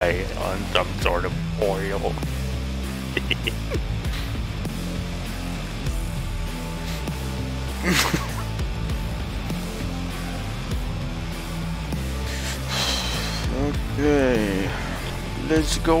on some sort of oil. okay, let's go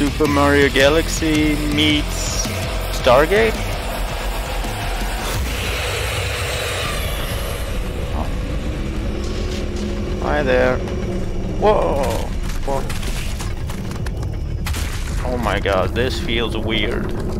Super Mario Galaxy meets Stargate? Oh. Hi there. Whoa! Whoa! Oh my god, this feels weird.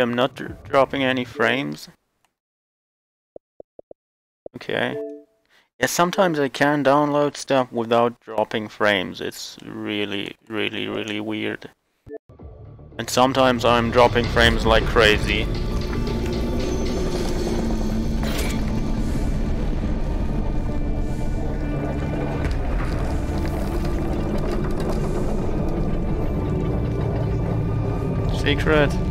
I'm not dropping any frames? Okay. Yeah, sometimes I can download stuff without dropping frames. It's really, really, really weird. And sometimes I'm dropping frames like crazy. Secret.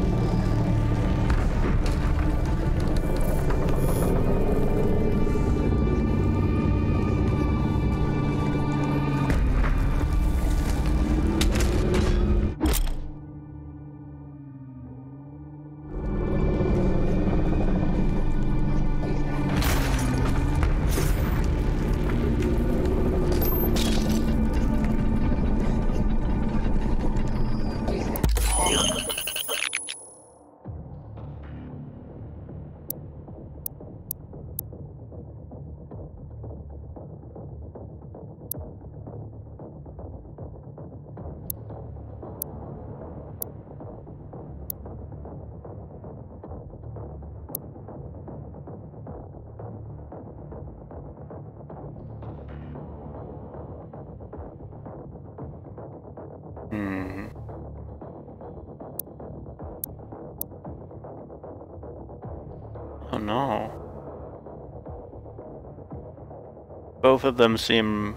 Both of them seem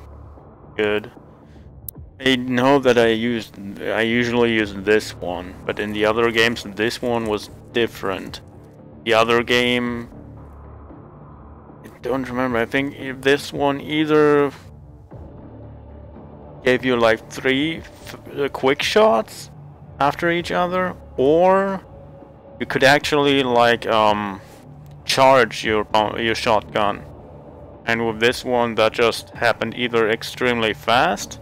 good. I know that I used I usually use this one, but in the other games this one was different. The other game I don't remember. I think this one either gave you like three quick shots after each other, or you could actually like um charge your your shotgun. And with this one that just happened either extremely fast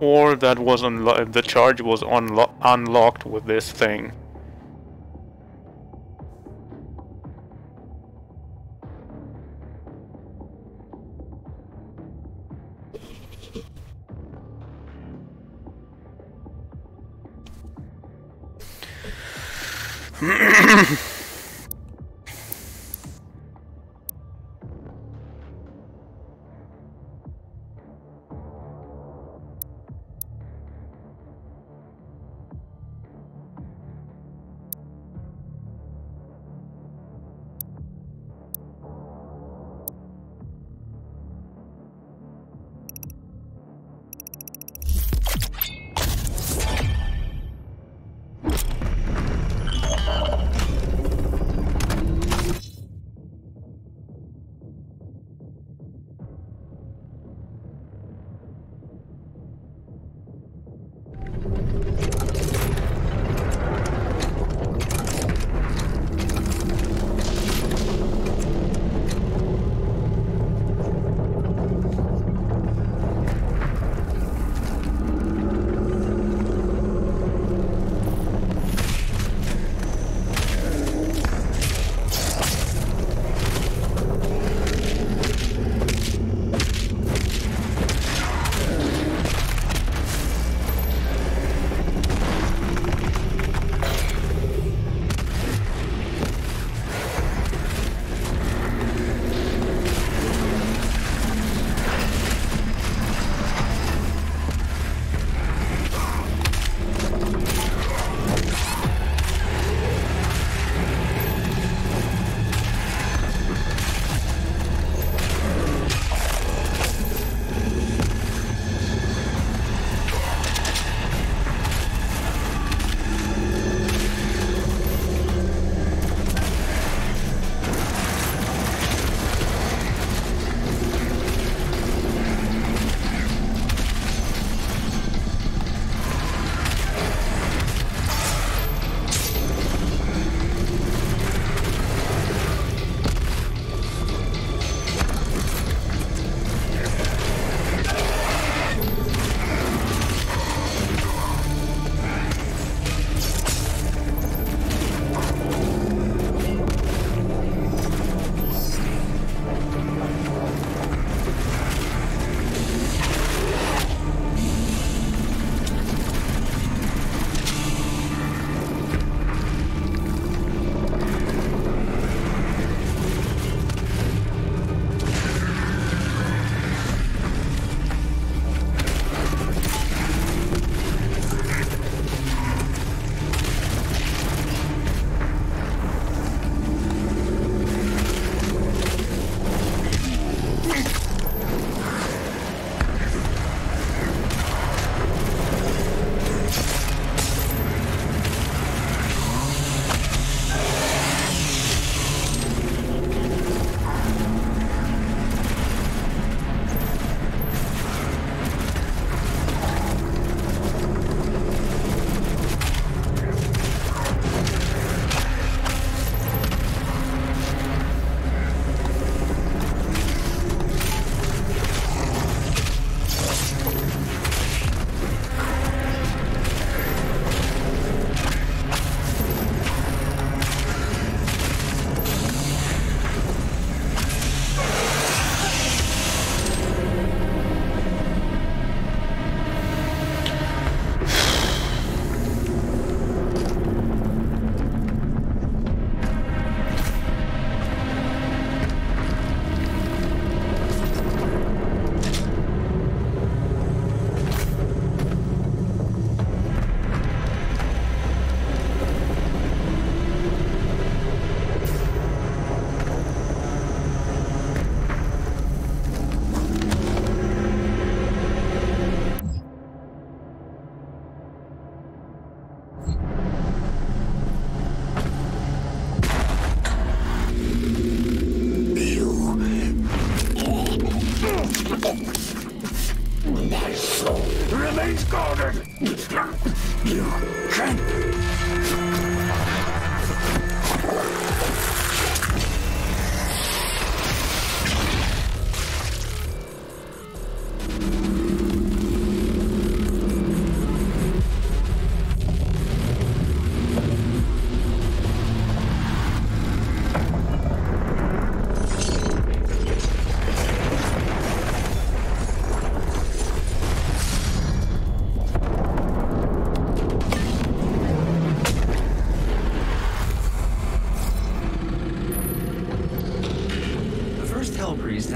or that was the charge was unlo unlocked with this thing.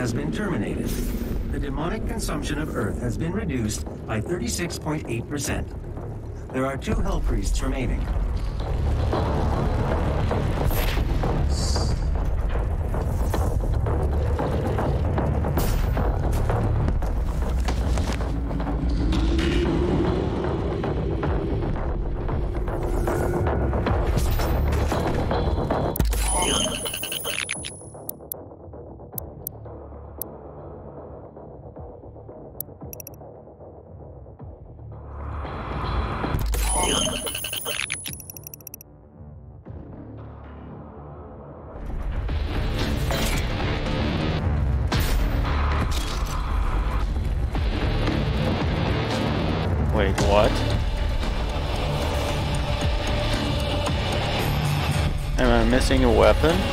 has been terminated. The demonic consumption of Earth has been reduced by 36.8%. There are two Hell Priests remaining. Missing a weapon?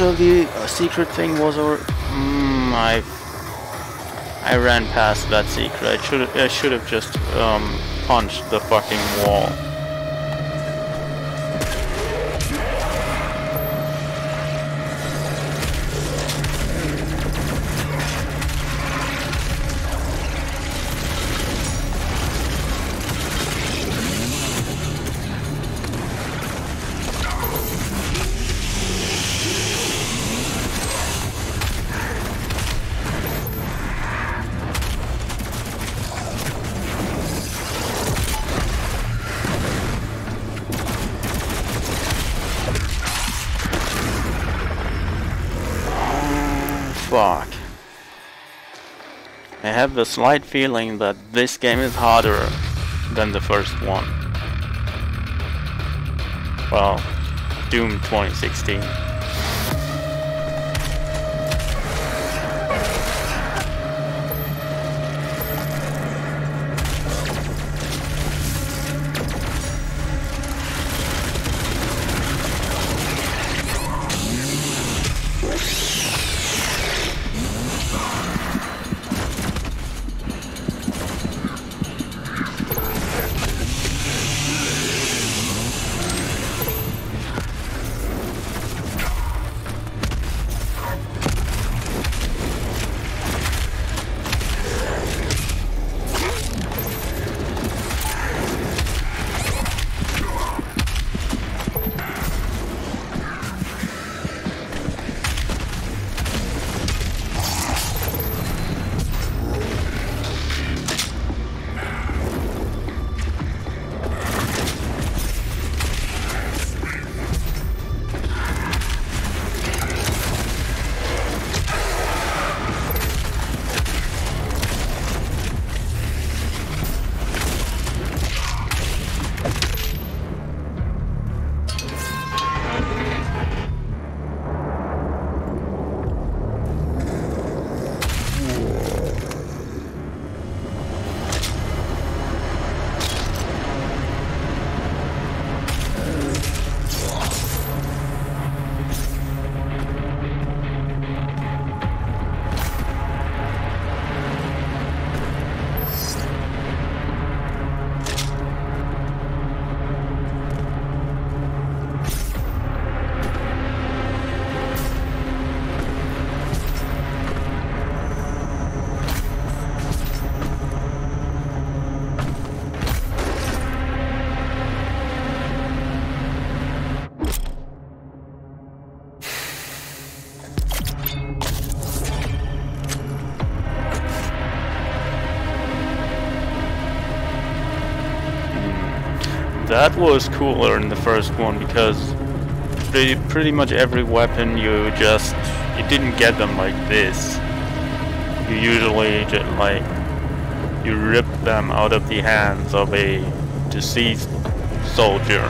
So the uh, secret thing was or mm, I I ran past that secret. I should I should have just um, punched the fucking wall. I have the slight feeling that this game is harder than the first one. Well, Doom 2016. That was cooler in the first one because pretty, pretty much every weapon you just you didn't get them like this. You usually just like you rip them out of the hands of a deceased soldier.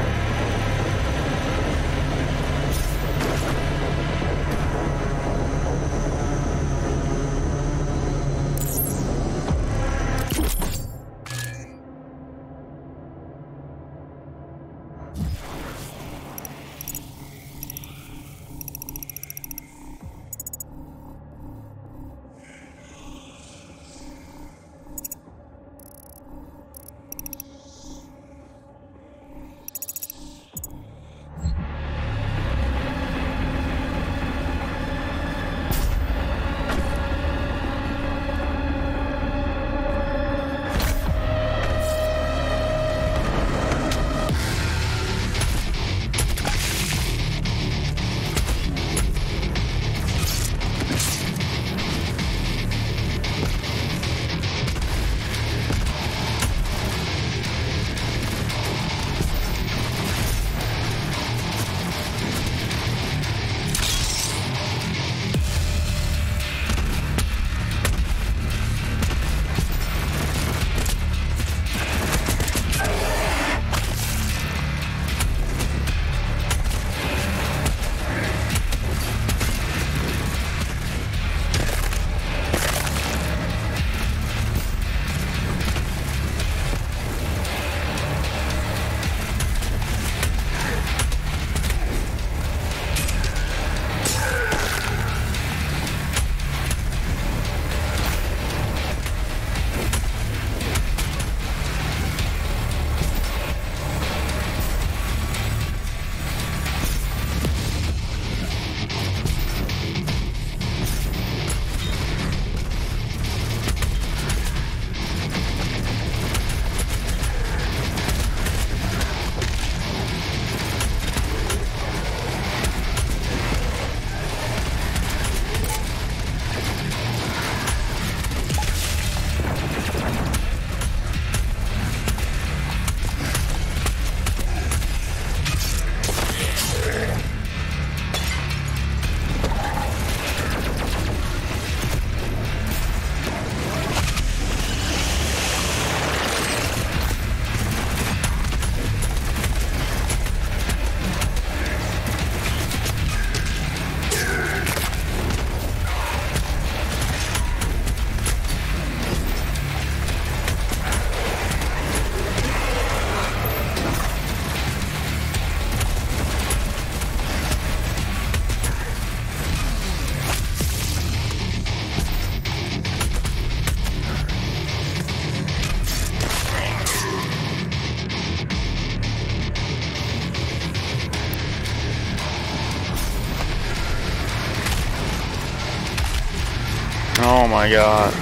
My god.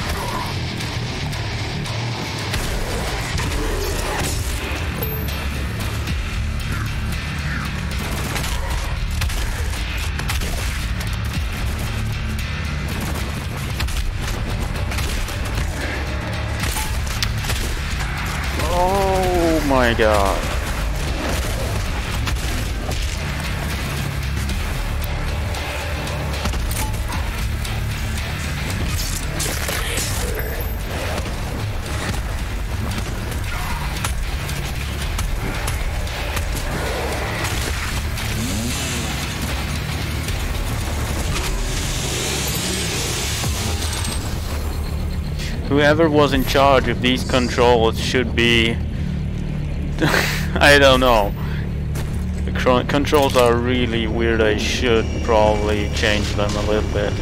Oh my god. Whoever was in charge of these controls should be... I don't know. The controls are really weird, I should probably change them a little bit.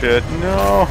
Shit, no!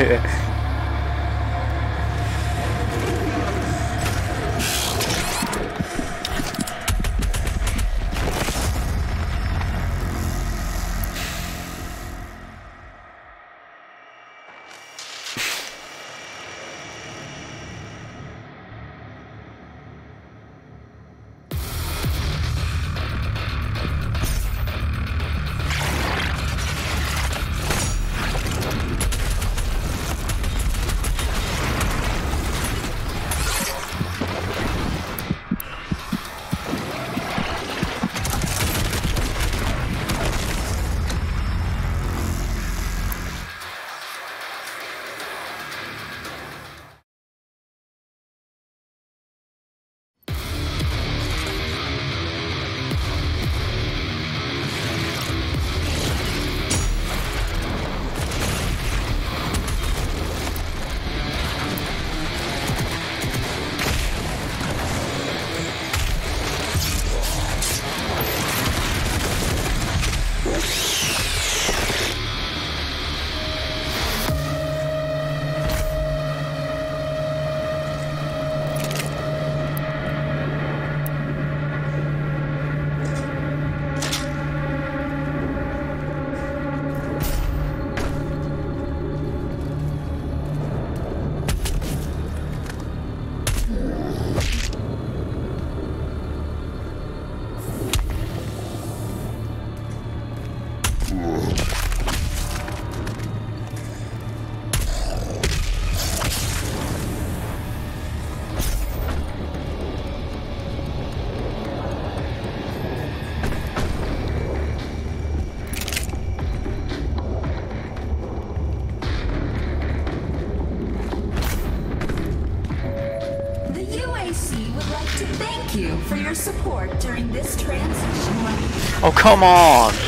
Inspire come on!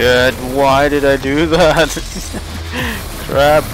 Shit, why did I do that? Crap.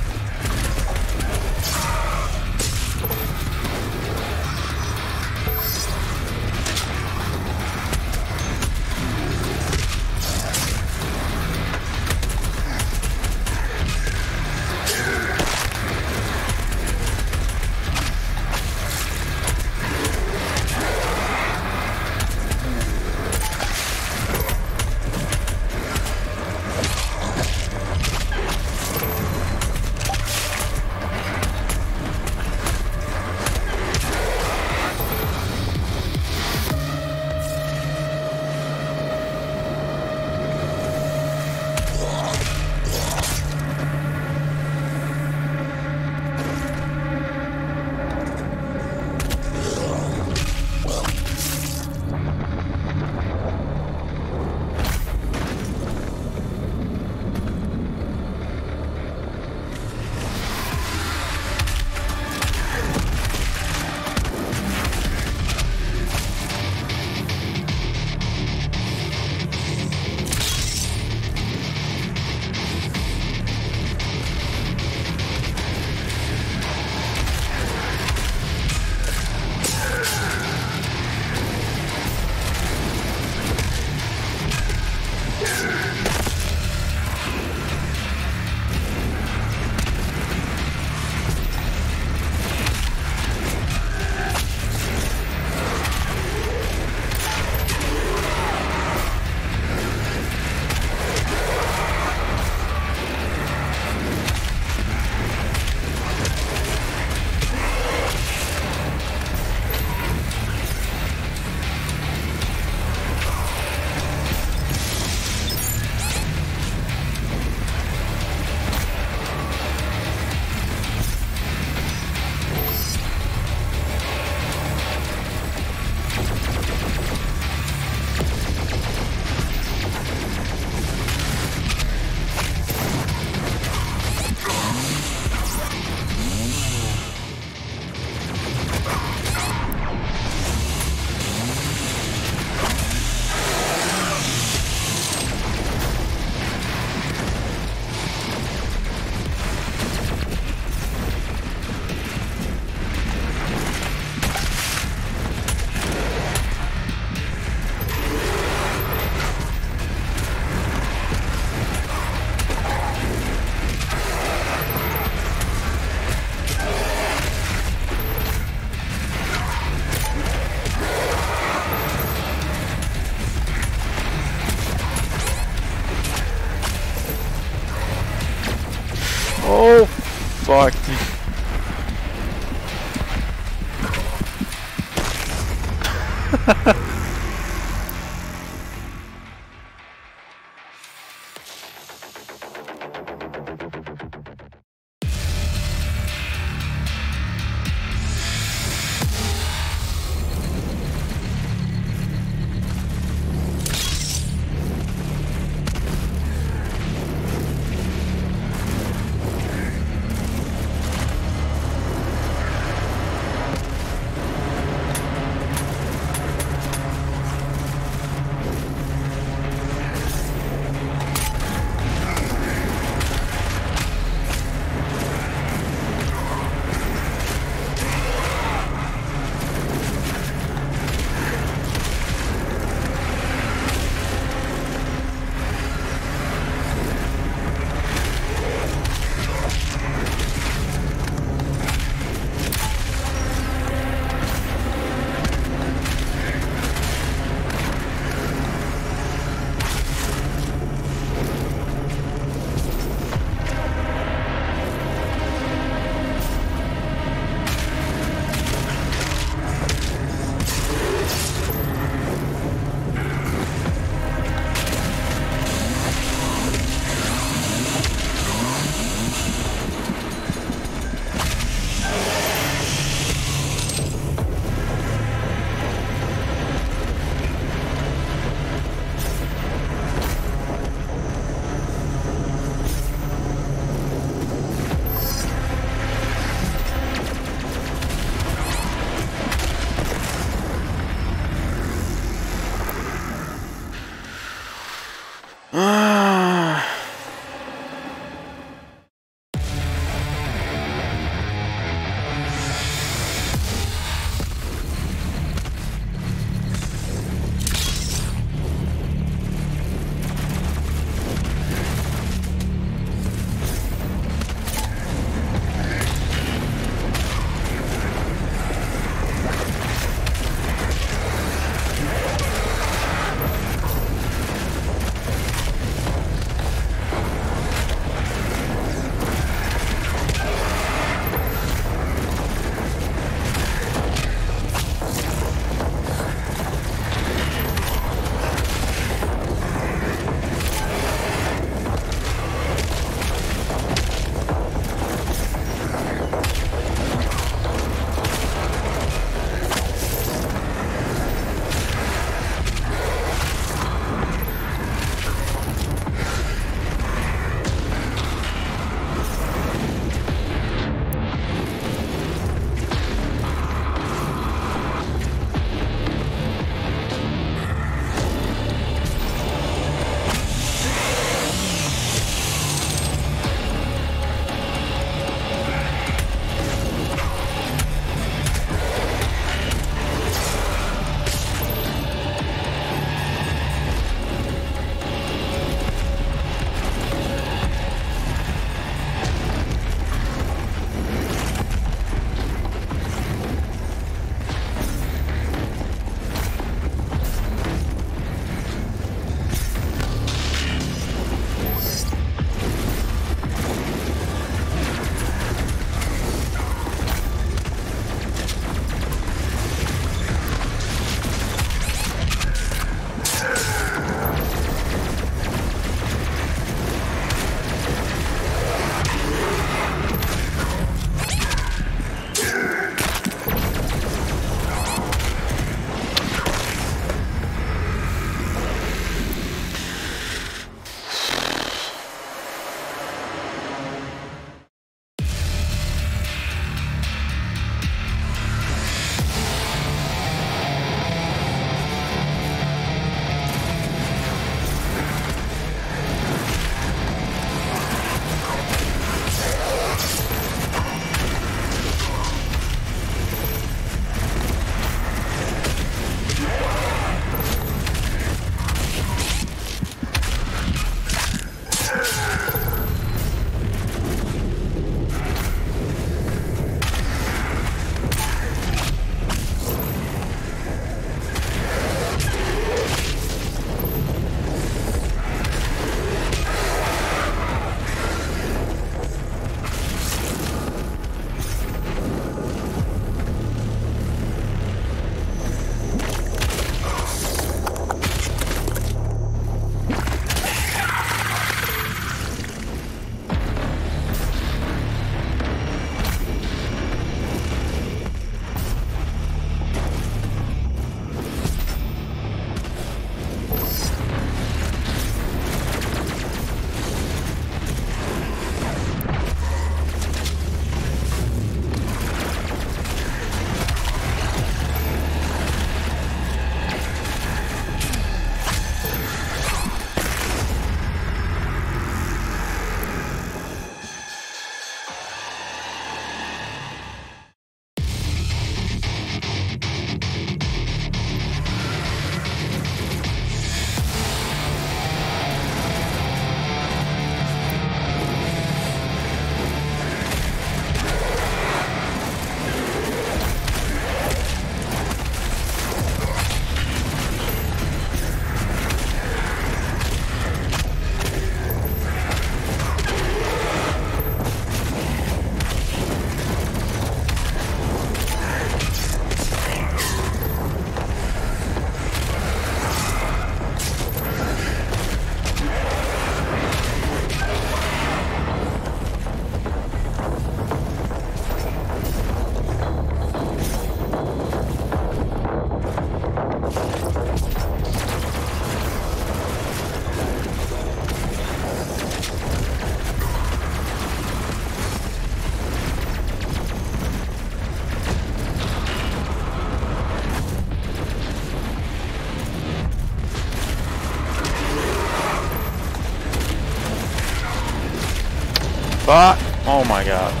Fuck! Oh my god.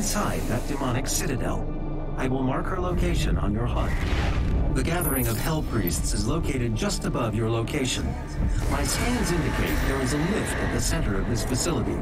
Inside that demonic citadel. I will mark her location on your HUD. The gathering of Hell Priests is located just above your location. My scans indicate there is a lift at the center of this facility.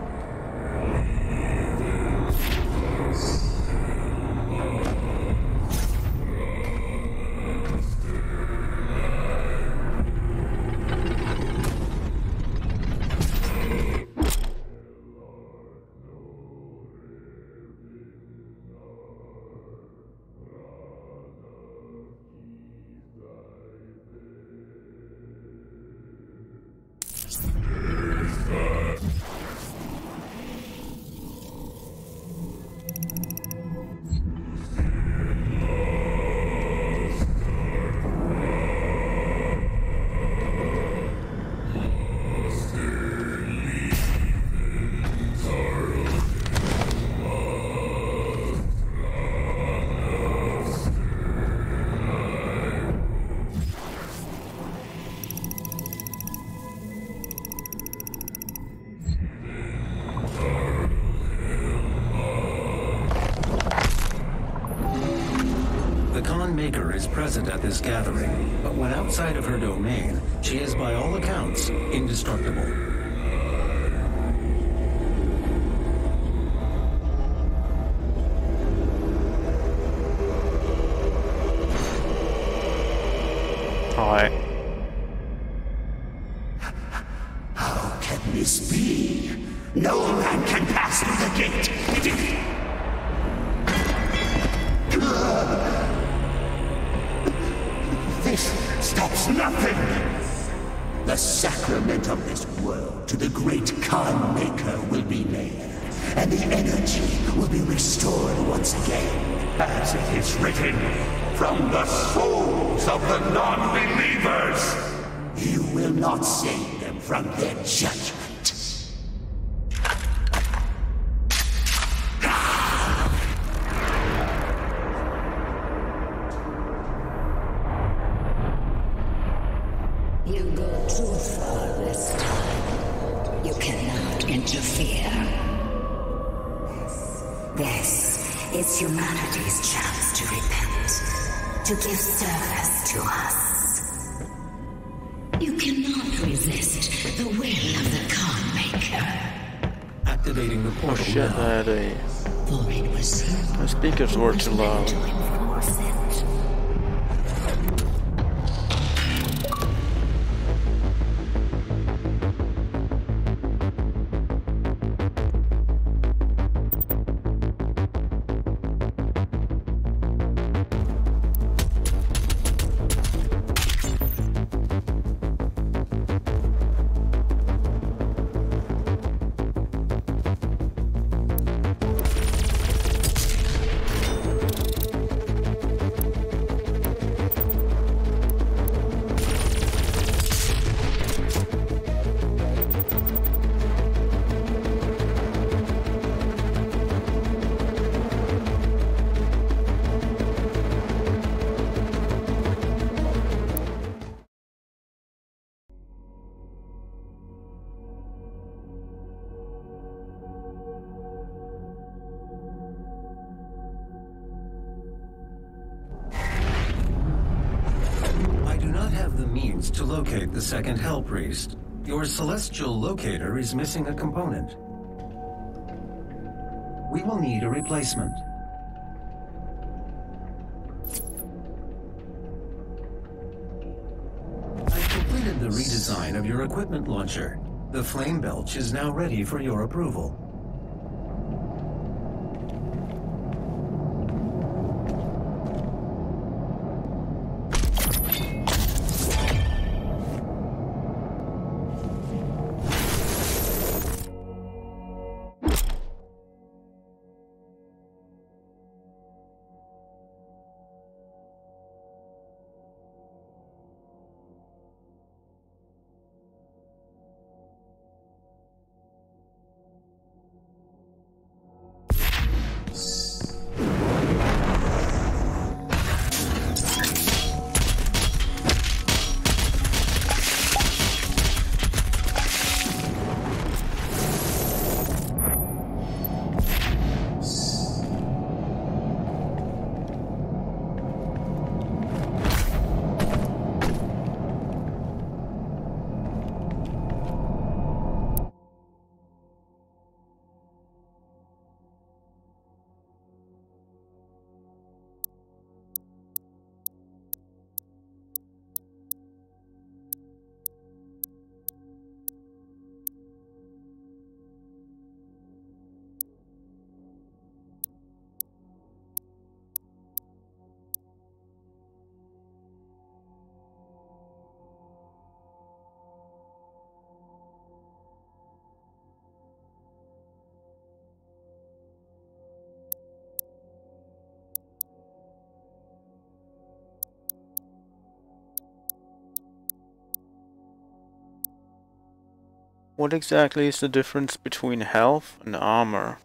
second Hell Priest. Your celestial locator is missing a component. We will need a replacement. I've completed the redesign of your equipment launcher. The flame belch is now ready for your approval. What exactly is the difference between health and armor?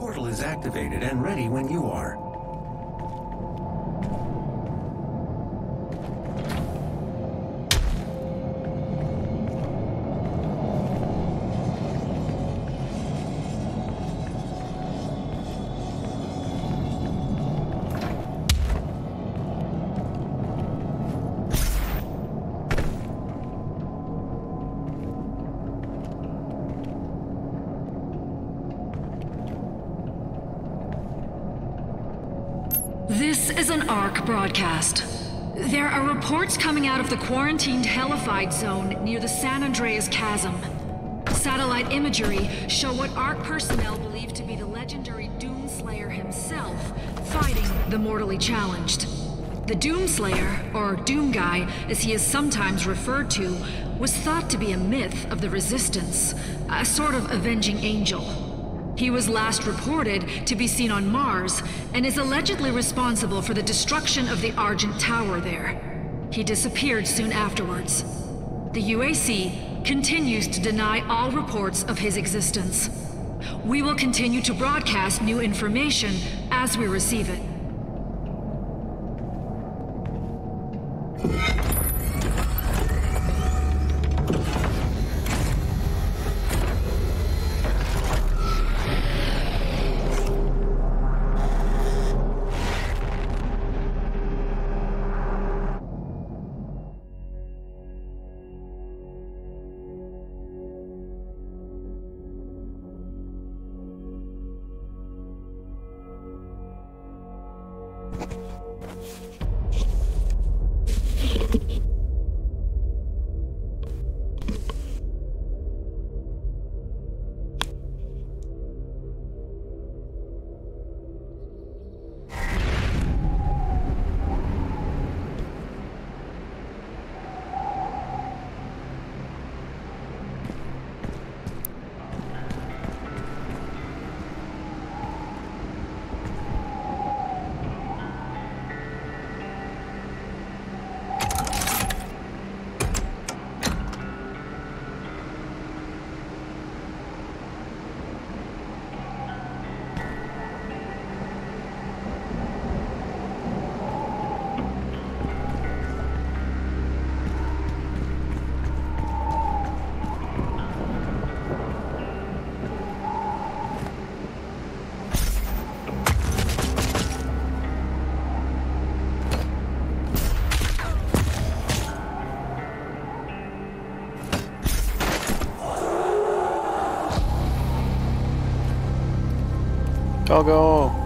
portal is activated and ready when you are. Broadcast. There are reports coming out of the quarantined Hellified zone near the San Andreas Chasm. Satellite imagery show what ARC personnel believe to be the legendary Doomslayer himself fighting the mortally challenged. The Doomslayer, or Doom Guy as he is sometimes referred to, was thought to be a myth of the Resistance, a sort of avenging angel. He was last reported to be seen on Mars and is allegedly responsible for the destruction of the Argent Tower there. He disappeared soon afterwards. The UAC continues to deny all reports of his existence. We will continue to broadcast new information as we receive it. Go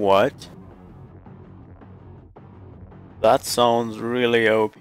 What? That sounds really OP.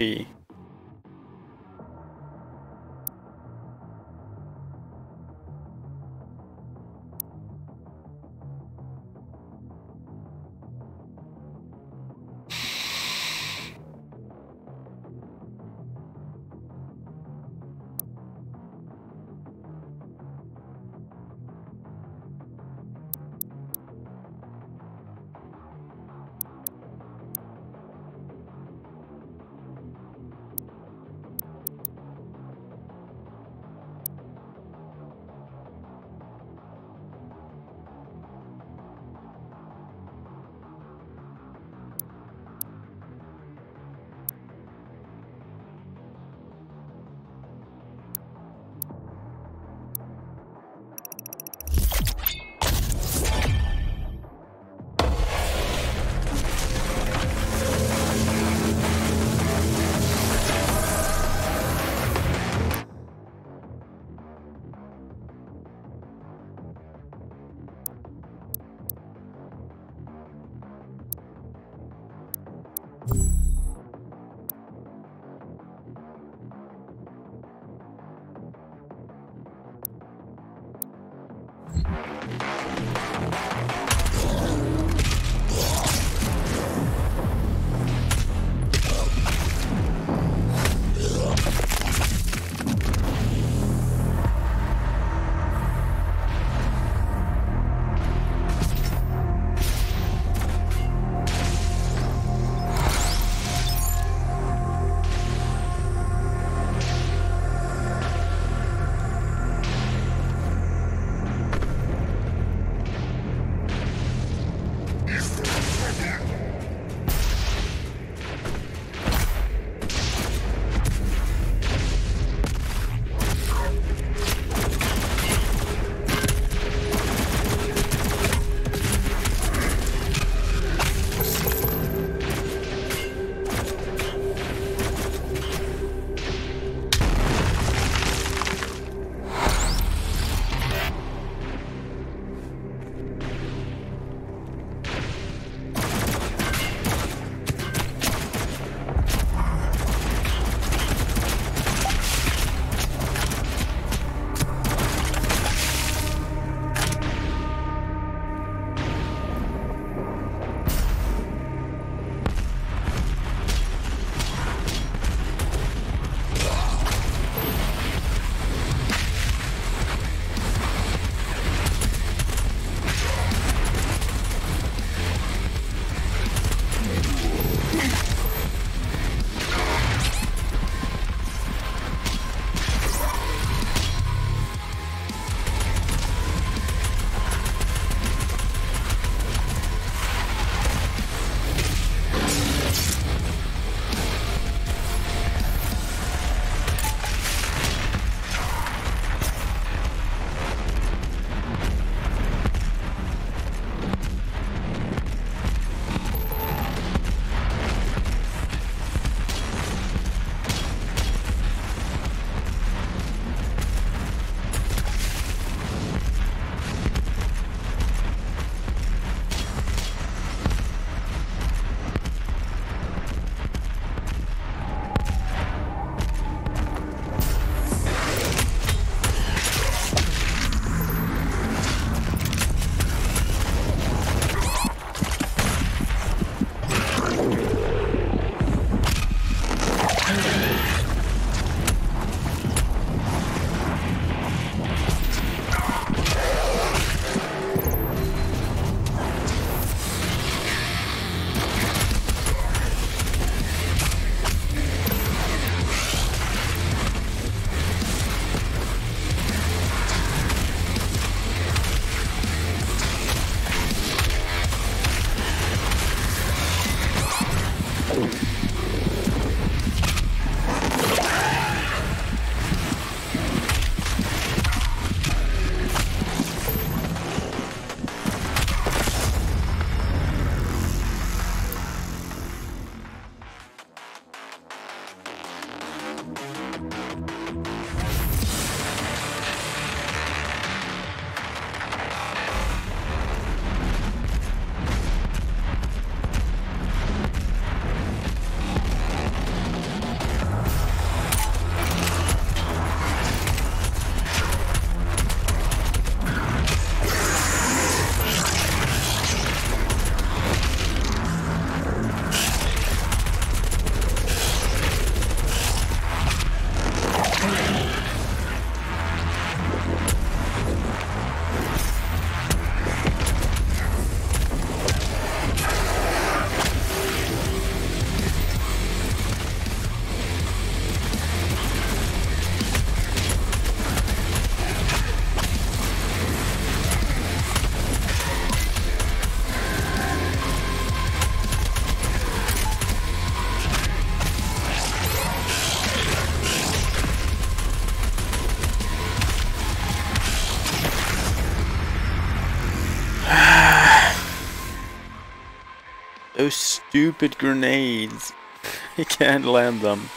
stupid grenades. he can't land them.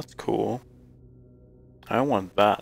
That's cool. I want that.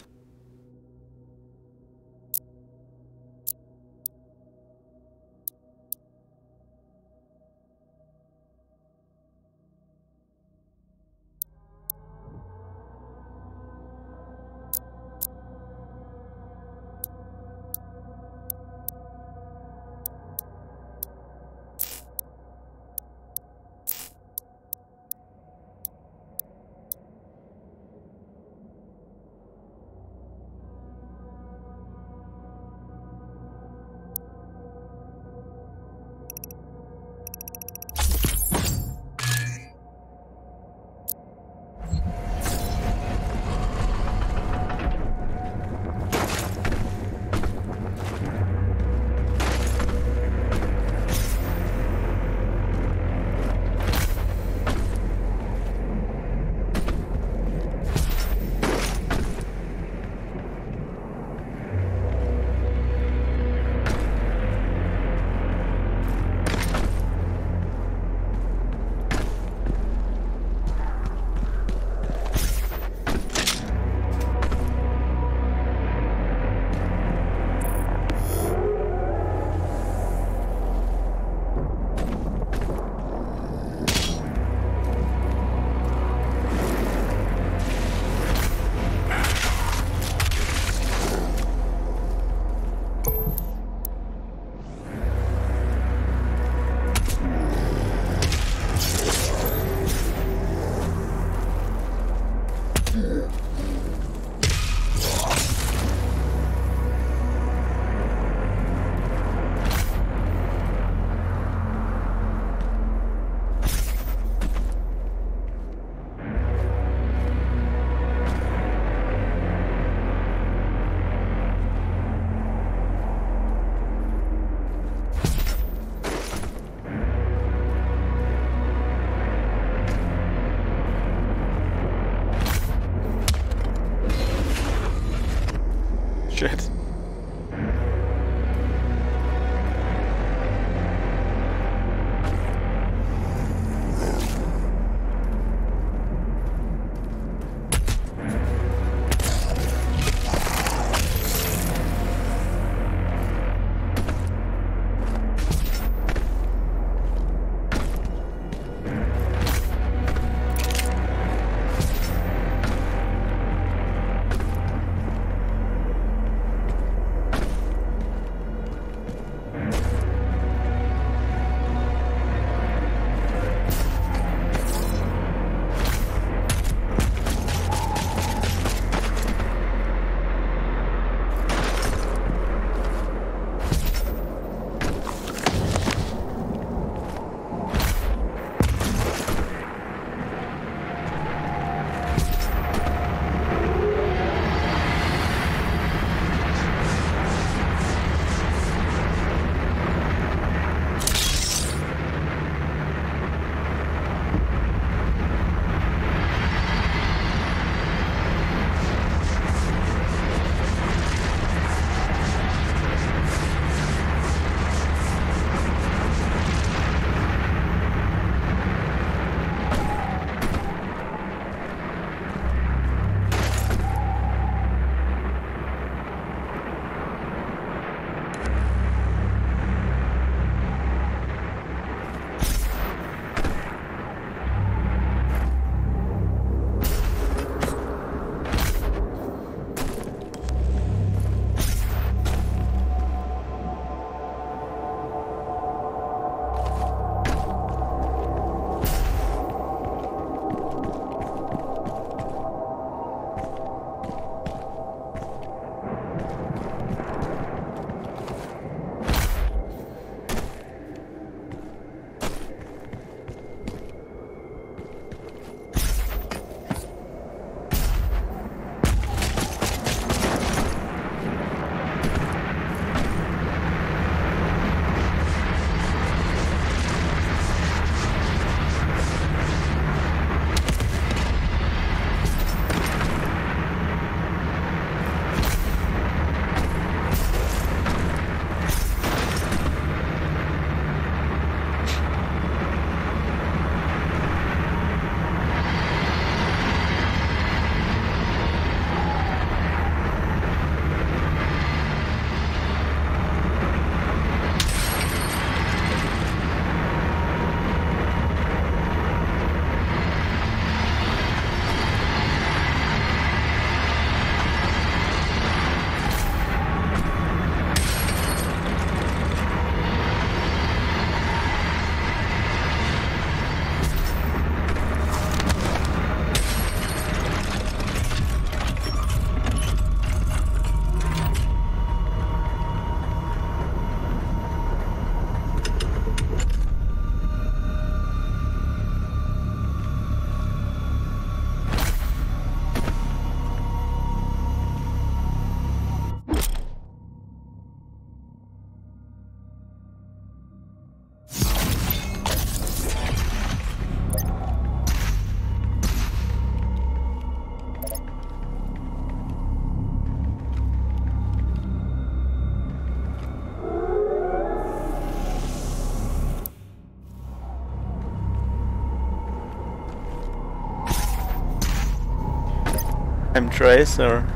I'm.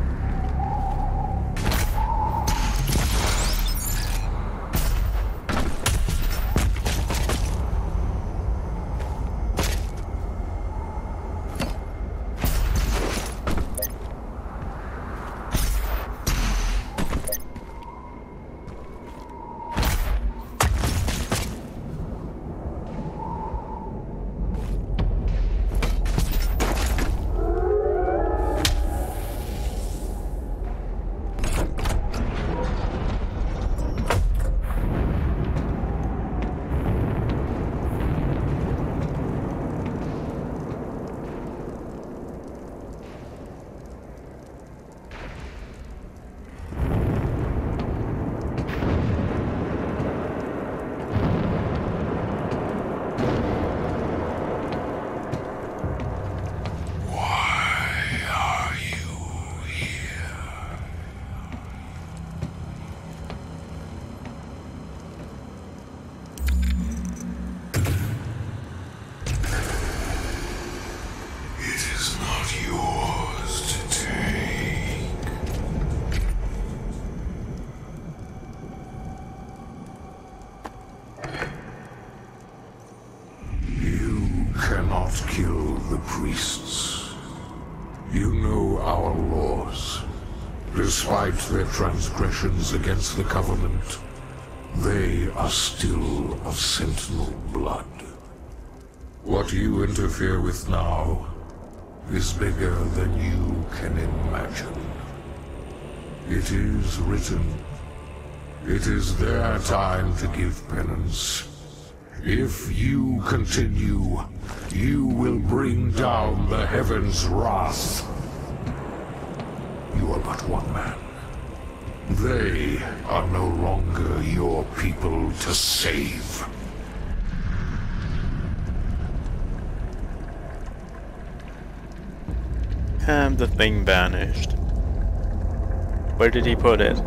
Against the Covenant, they are still of Sentinel blood. What you interfere with now is bigger than you can imagine. It is written. It is their time to give penance. If you continue, you will bring down the heavens' wrath. You are but one man. They are no longer your to save. And the thing vanished. Where did he put it?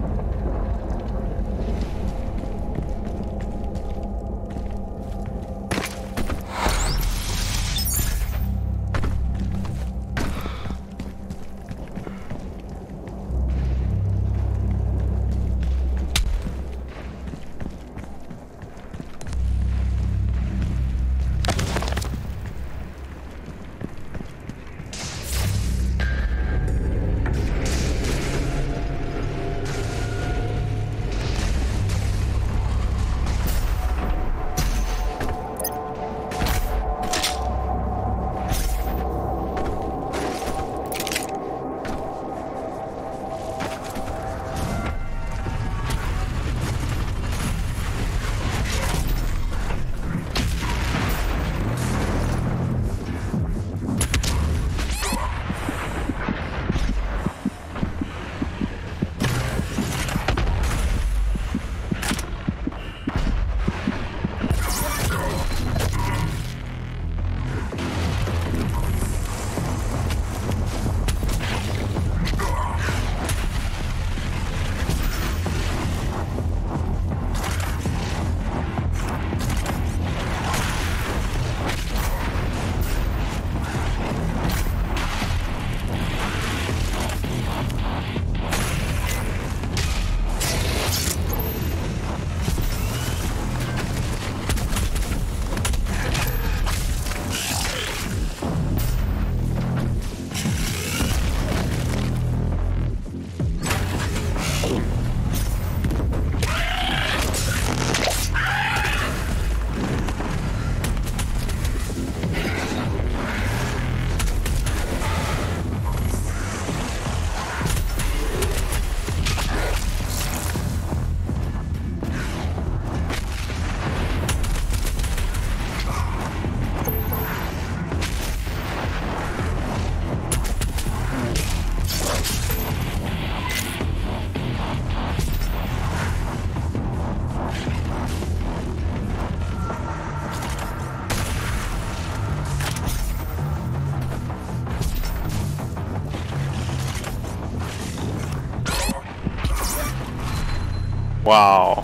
Wow.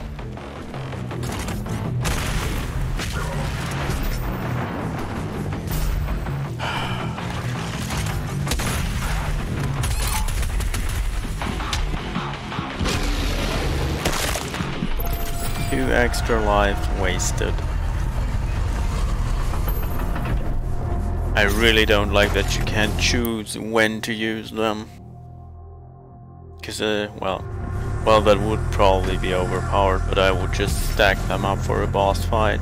Two extra lives wasted. I really don't like that you can't choose when to use them. Because, uh, well, well that would probably be overpowered, but I would just stack them up for a boss fight.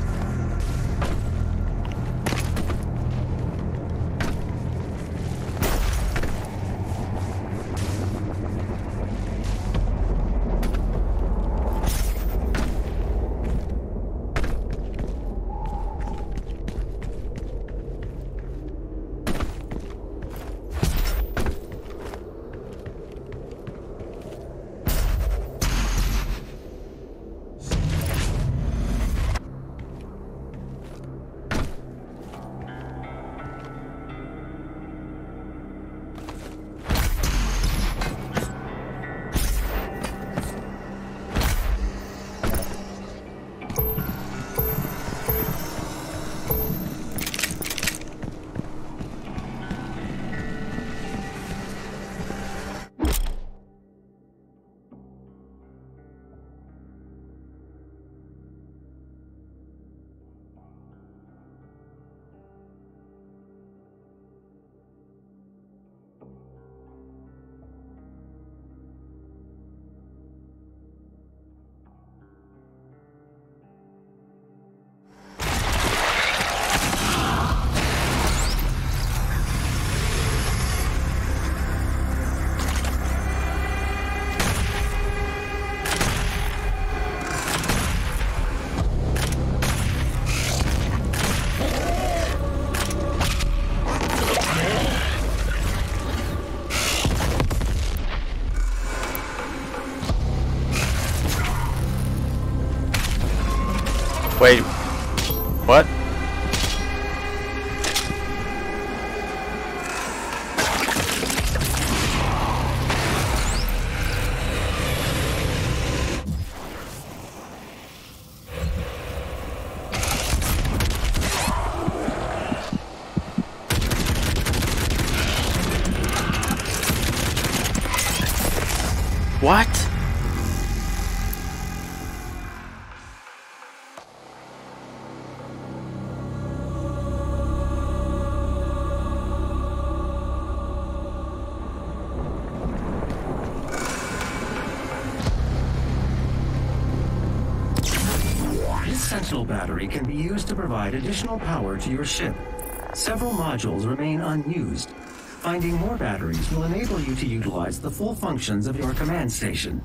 Provide additional power to your ship. Several modules remain unused. Finding more batteries will enable you to utilize the full functions of your command station.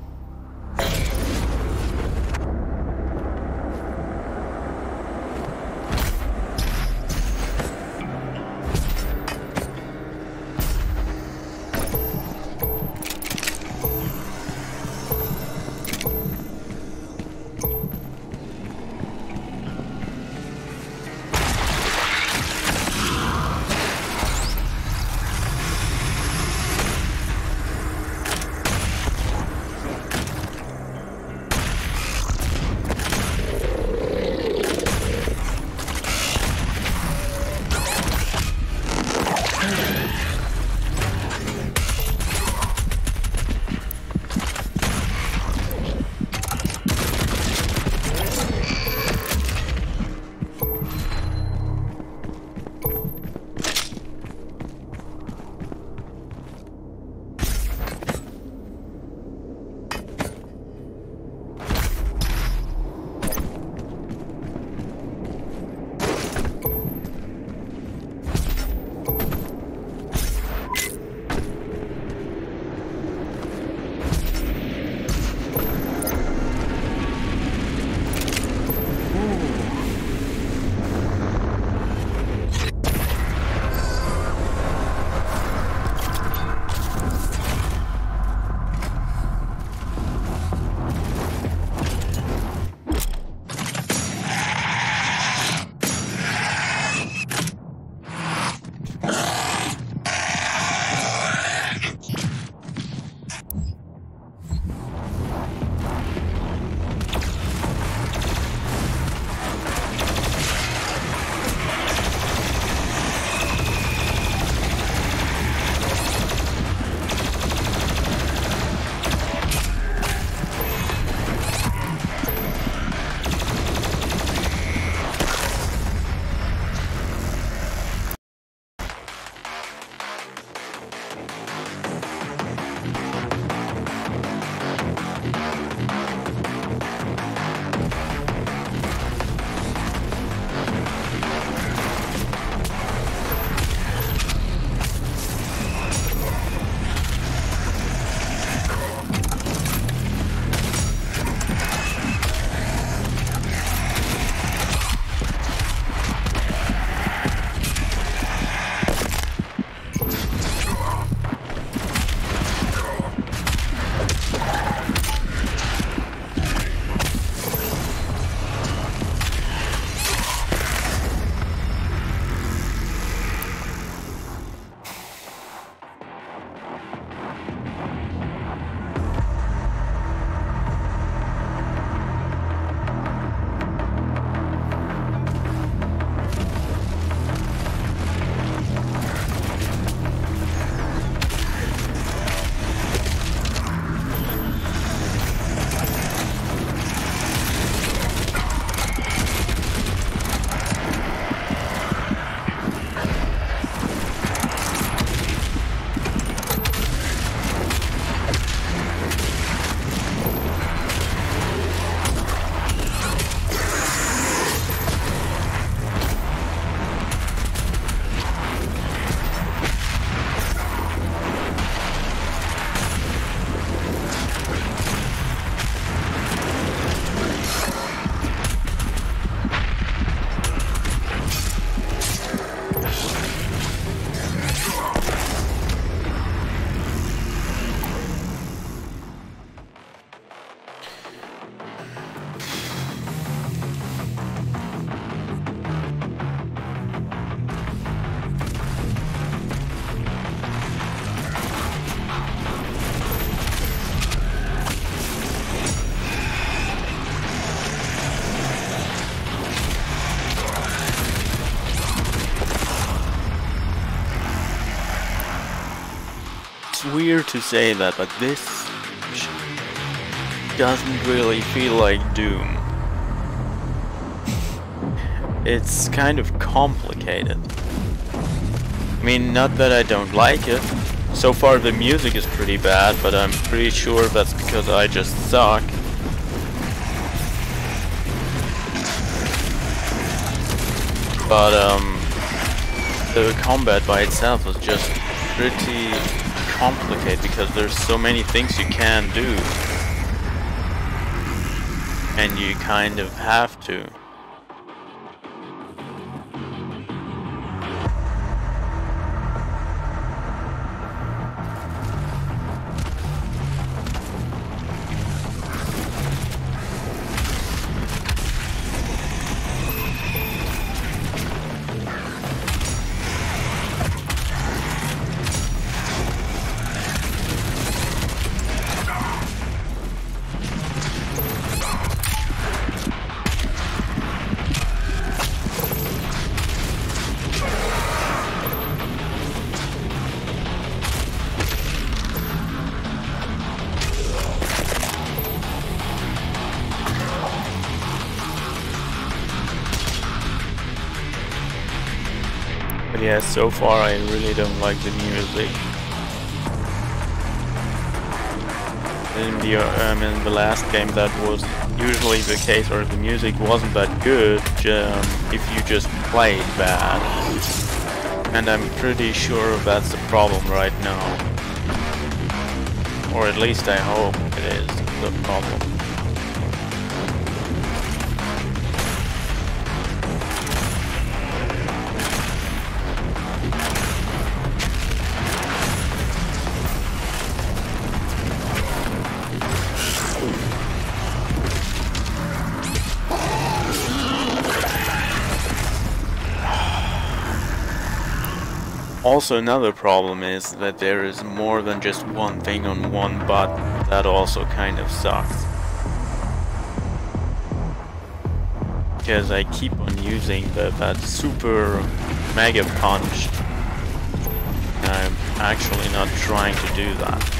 Weird to say that, but this doesn't really feel like Doom. It's kind of complicated. I mean, not that I don't like it. So far the music is pretty bad, but I'm pretty sure that's because I just suck. But um, the combat by itself was just pretty complicated because there's so many things you can do. And you kind of have to. So far I really don't like the music. In the um, in the last game, that was usually the case, or the music wasn't that good um, if you just played bad. And I'm pretty sure that's the problem right now. Or at least I hope it is the problem. Also another problem is that there is more than just one thing on one button. That also kind of sucks. Because I keep on using the, that super mega punch. I'm actually not trying to do that.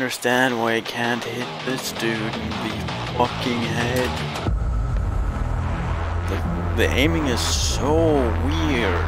Understand why I can't hit this dude in the fucking head. The, the aiming is so weird.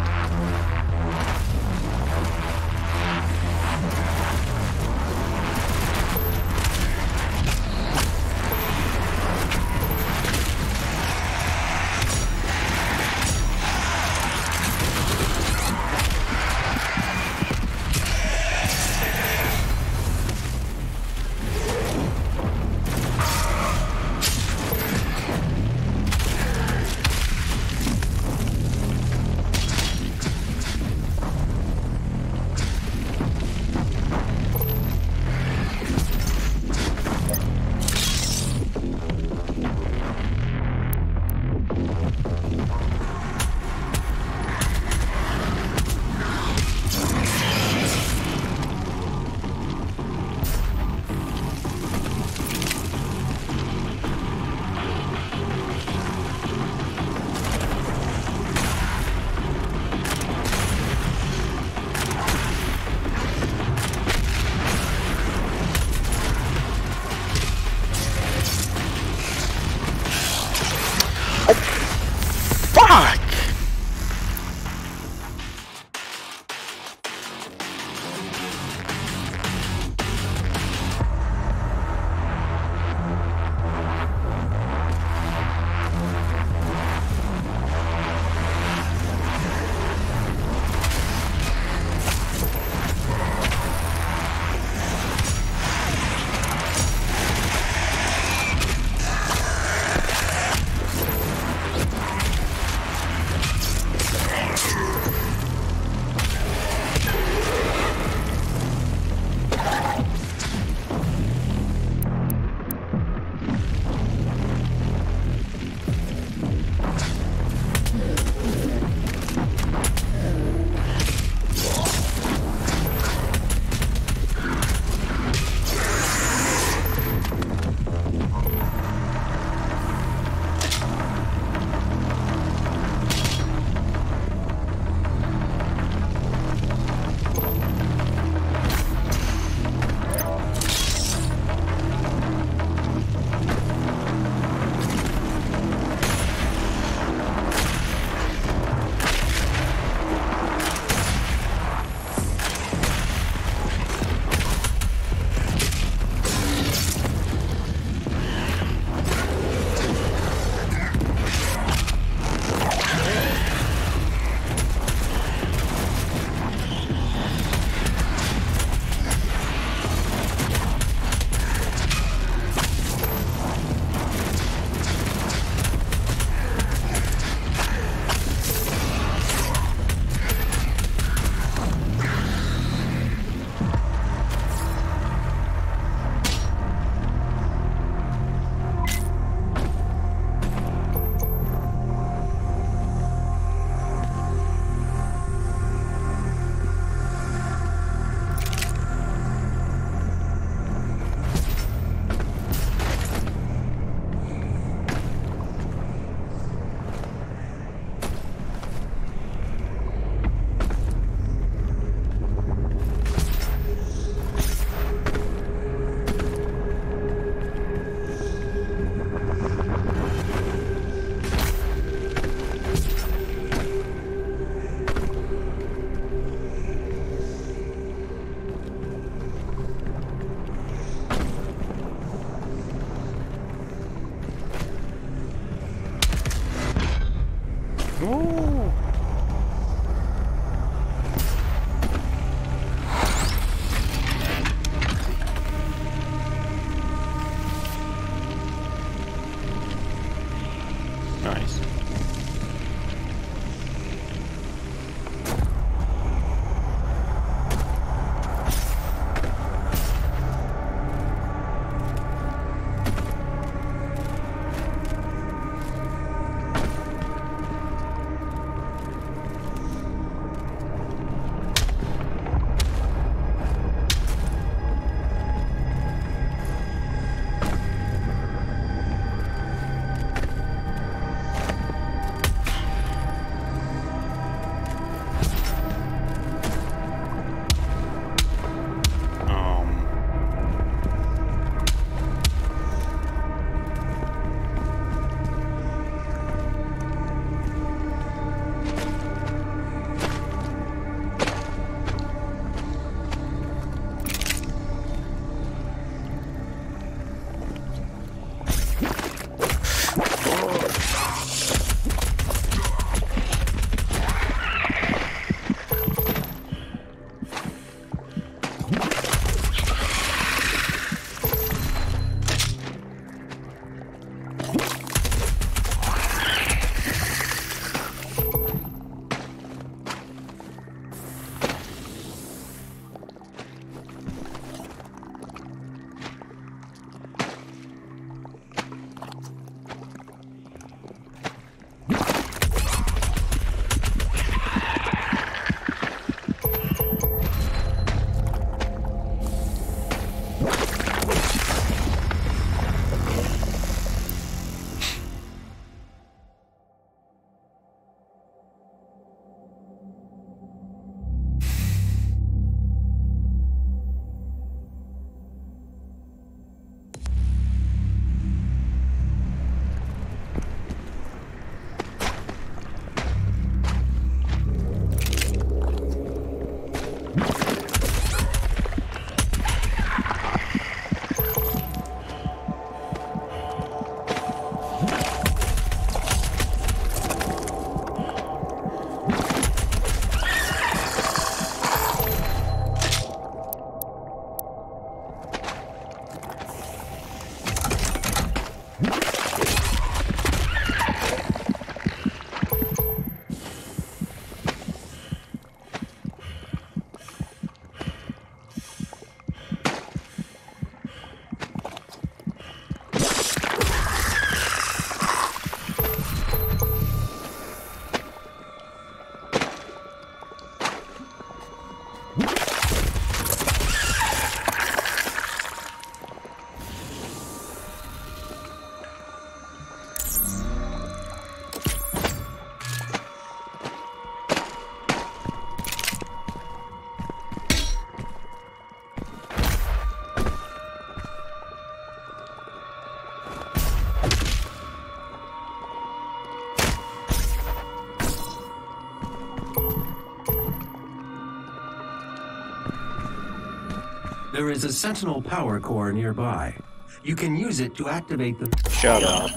There is a Sentinel power core nearby. You can use it to activate the. Shut up.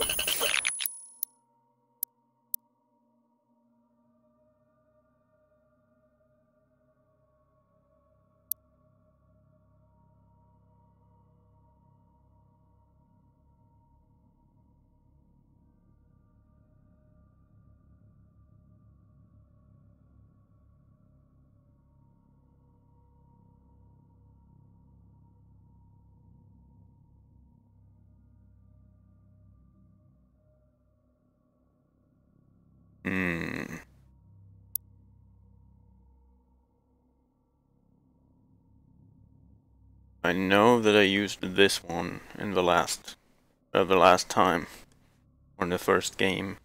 I know that I used this one in the last, uh, the last time, or in the first game.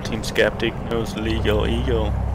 Team Skeptic knows legal eagle.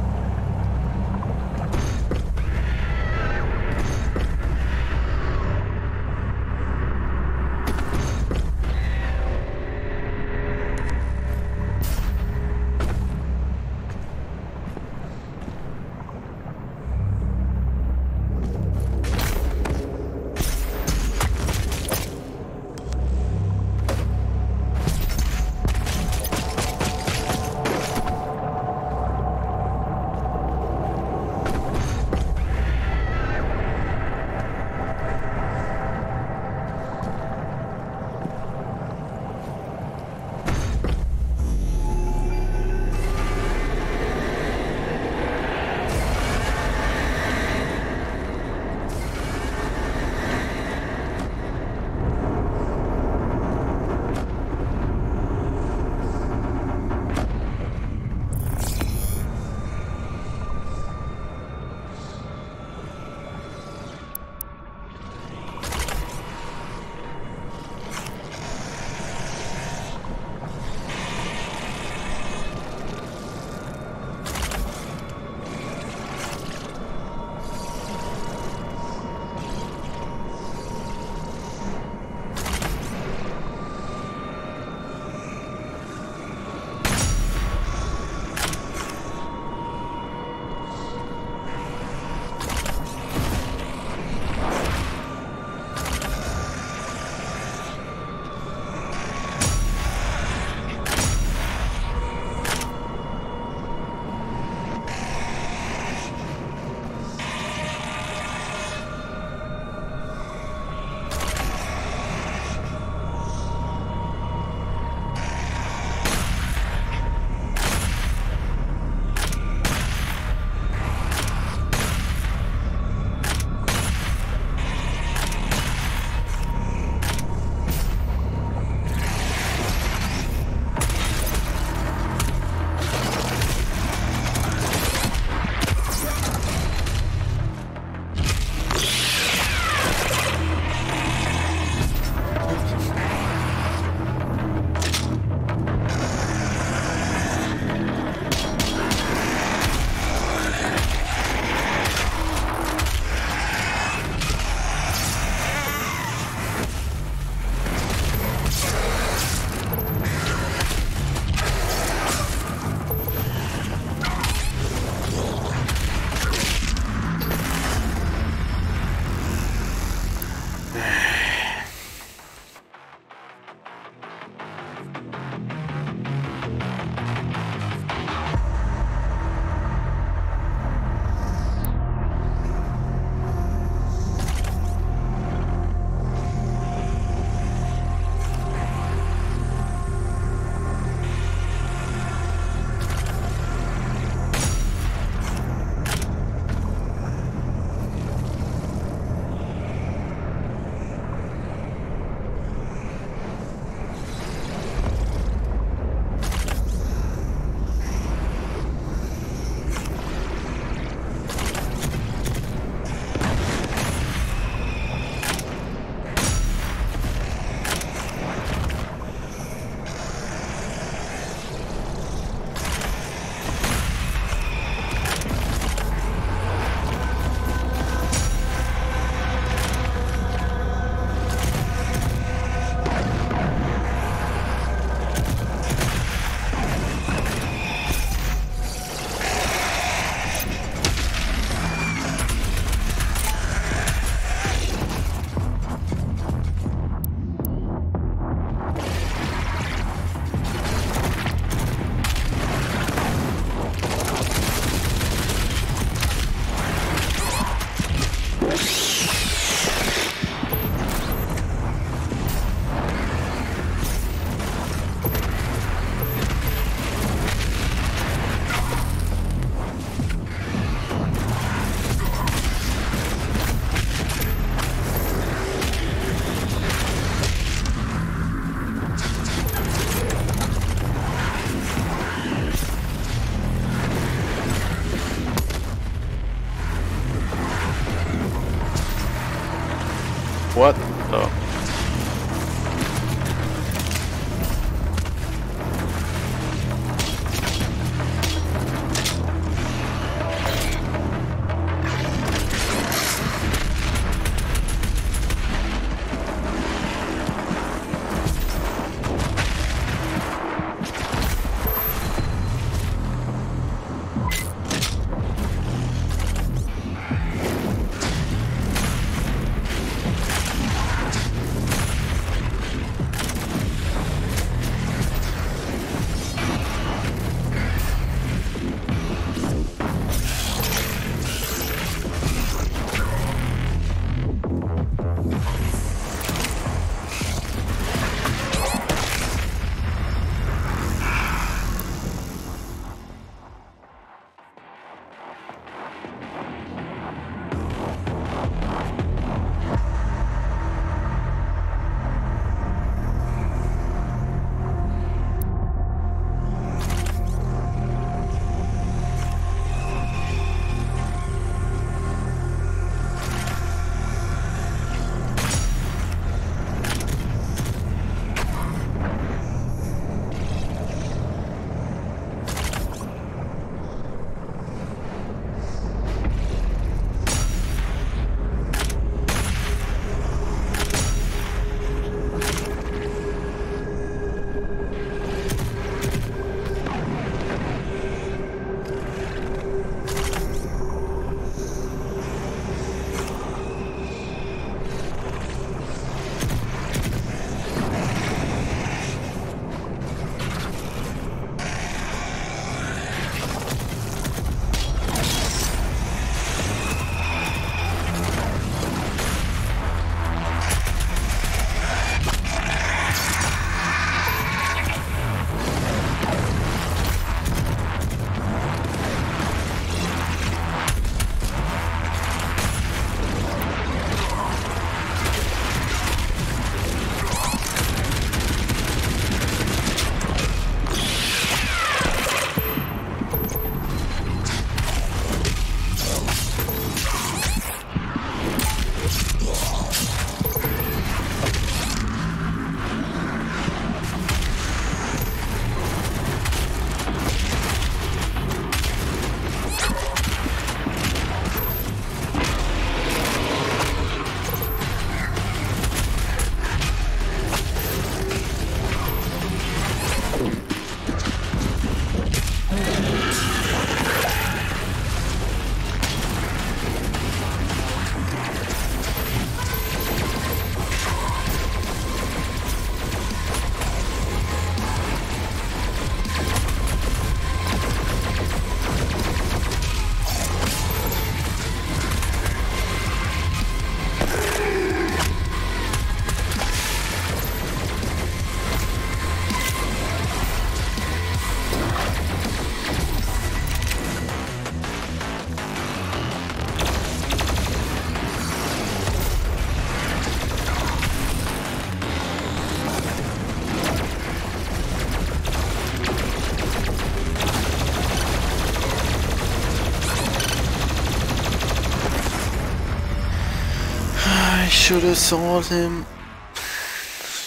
Should have sold him.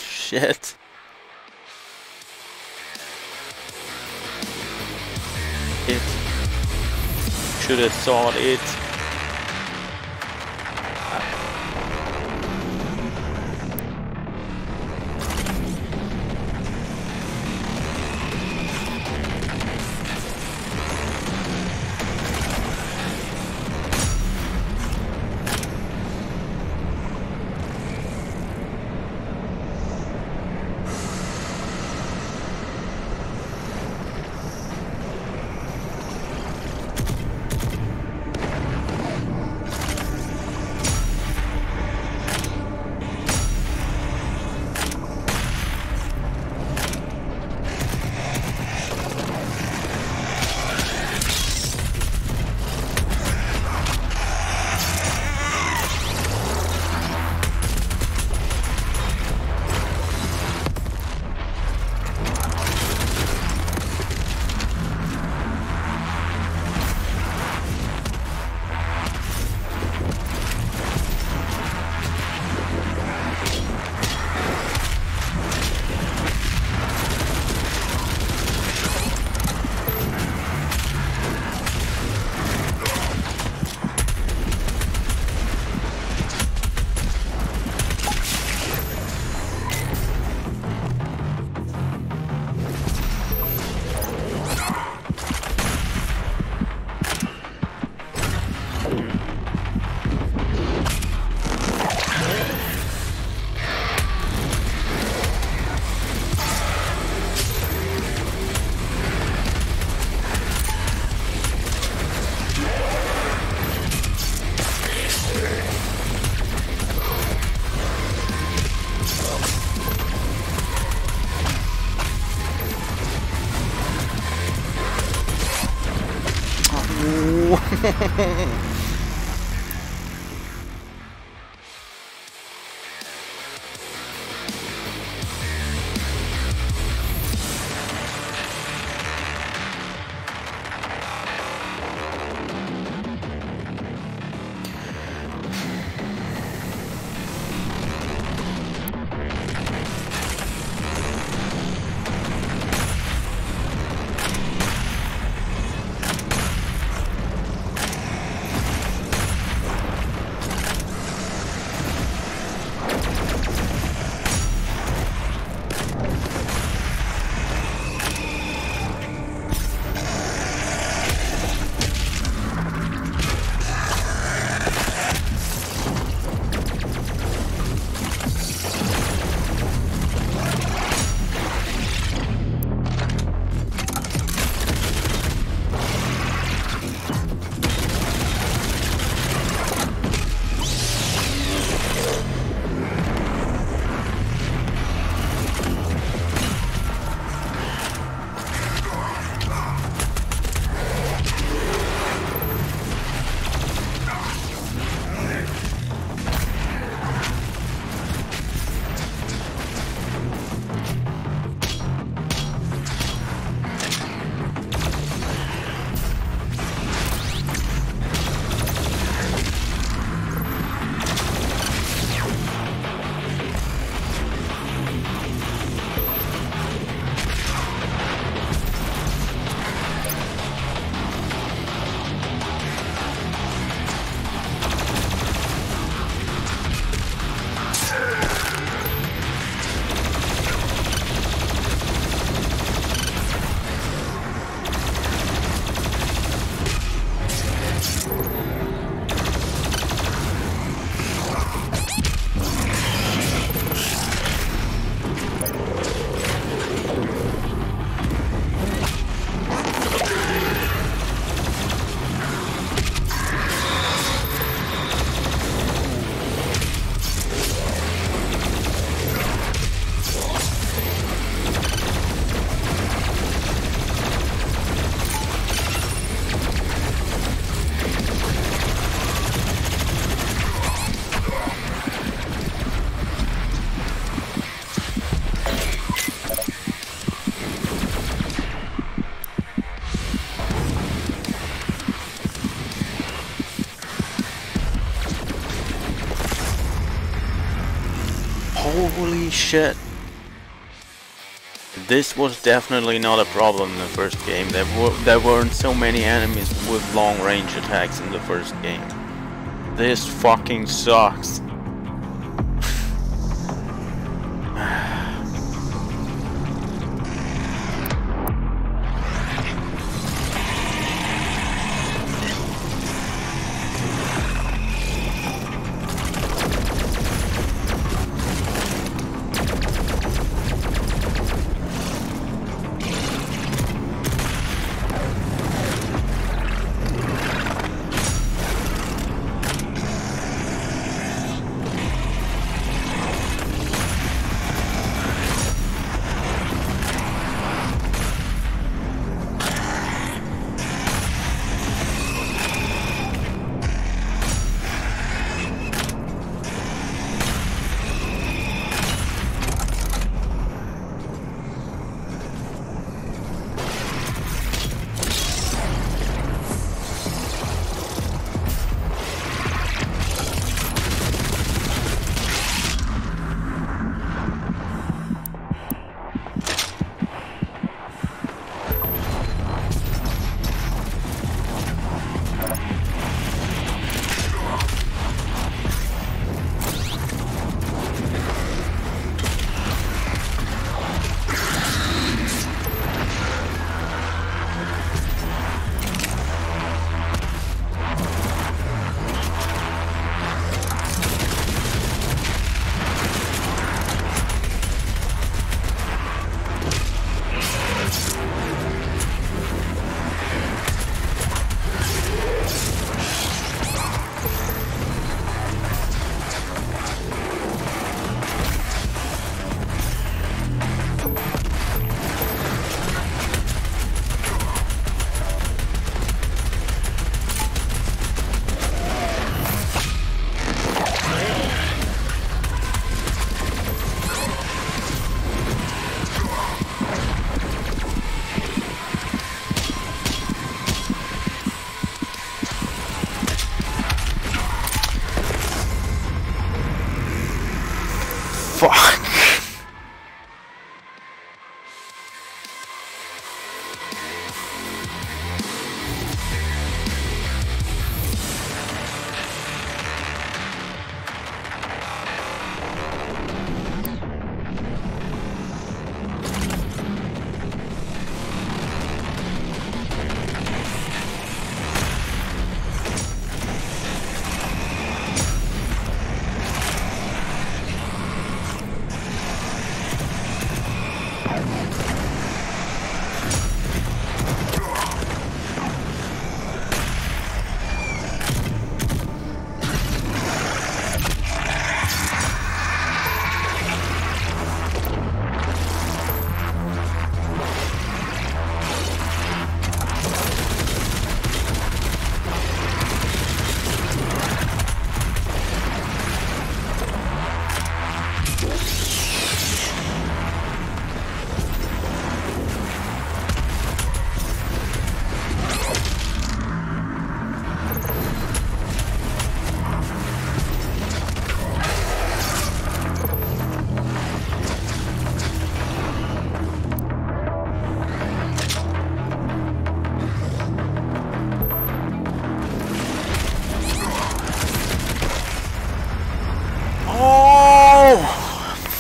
Shit. It should have sold it. Shit. This was definitely not a problem in the first game. There, were, there weren't so many enemies with long range attacks in the first game. This fucking sucks.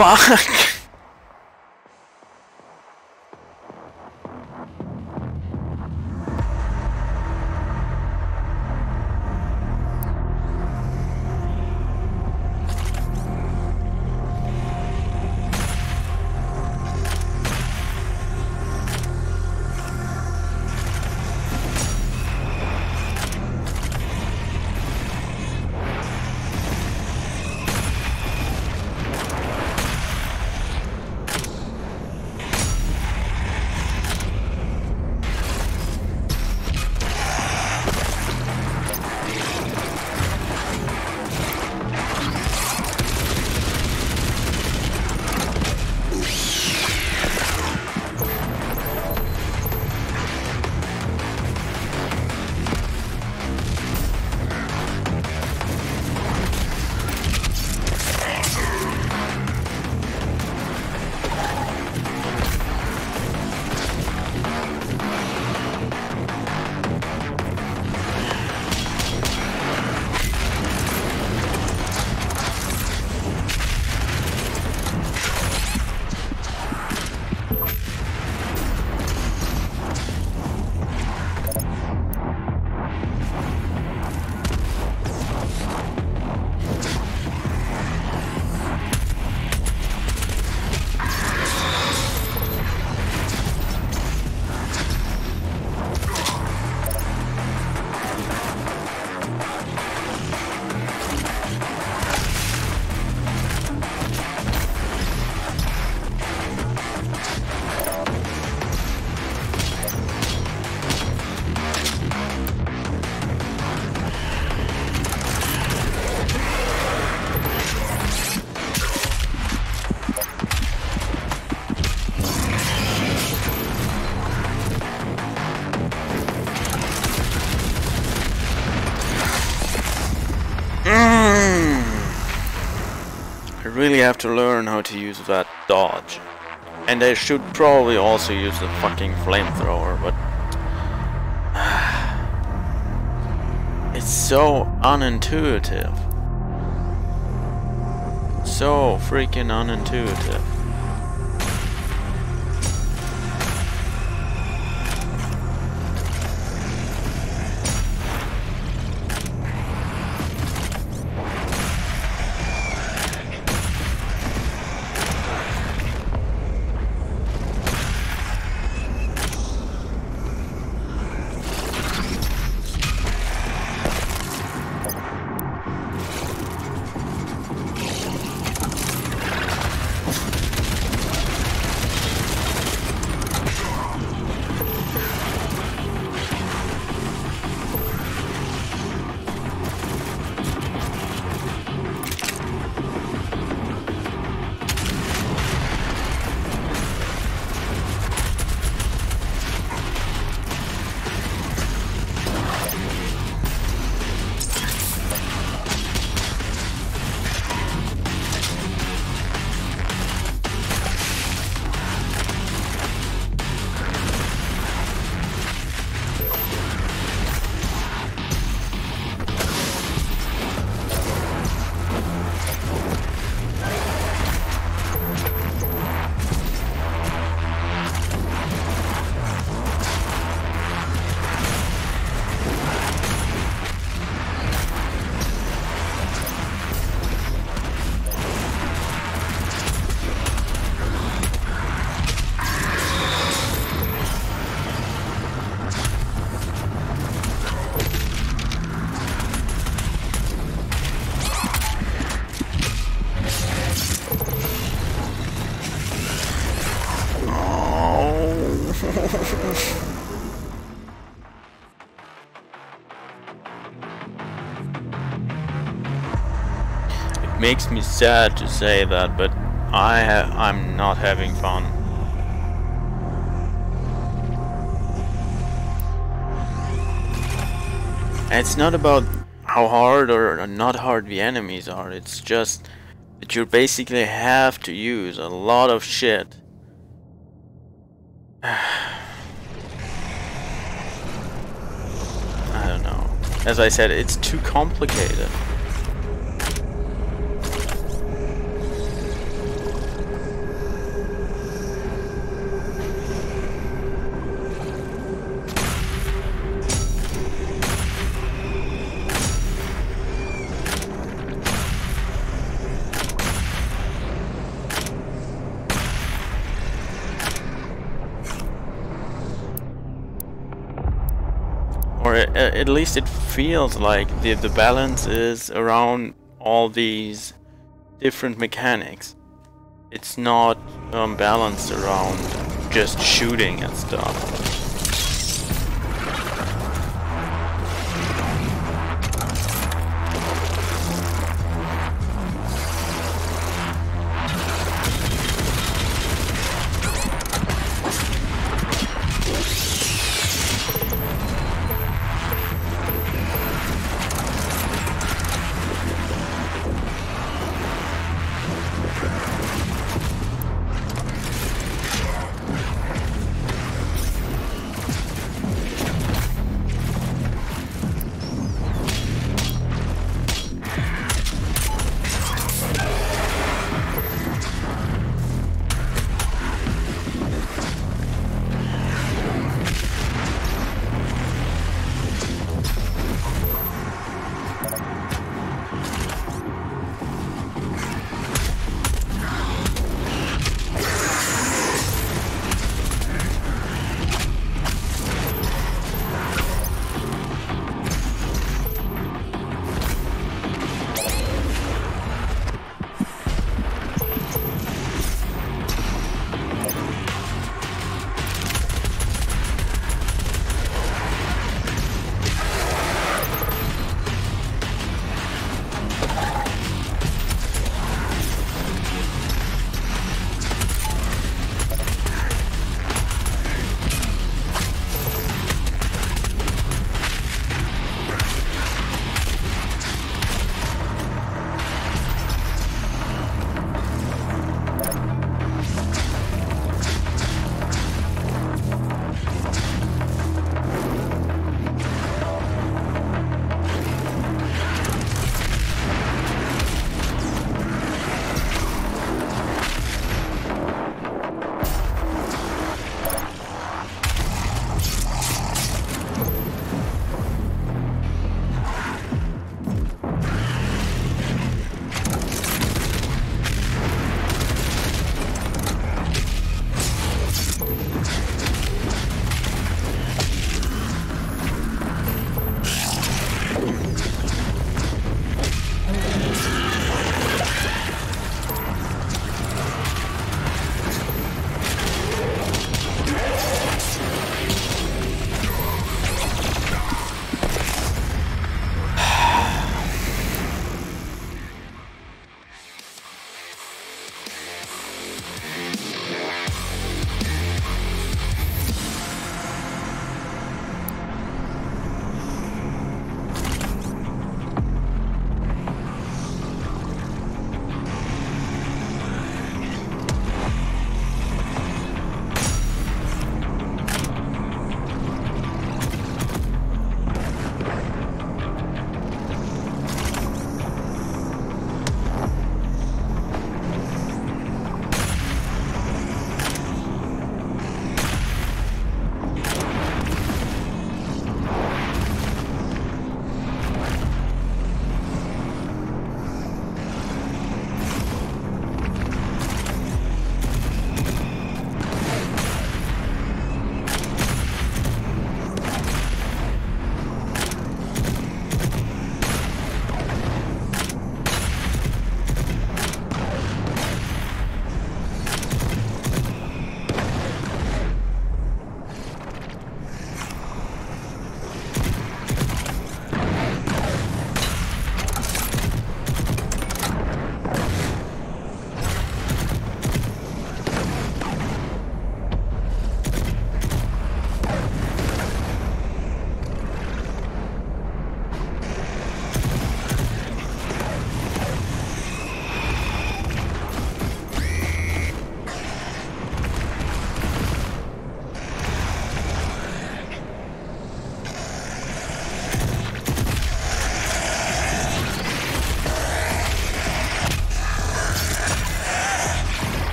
Fuck. Really have to learn how to use that dodge. And I should probably also use the fucking flamethrower, but... it's so unintuitive. So freaking unintuitive. Makes me sad to say that, but I I'm not having fun. And it's not about how hard or not hard the enemies are, it's just that you basically have to use a lot of shit. I don't know. As I said, it's too complicated. Least it feels like the the balance is around all these different mechanics. It's not um, balanced around just shooting and stuff.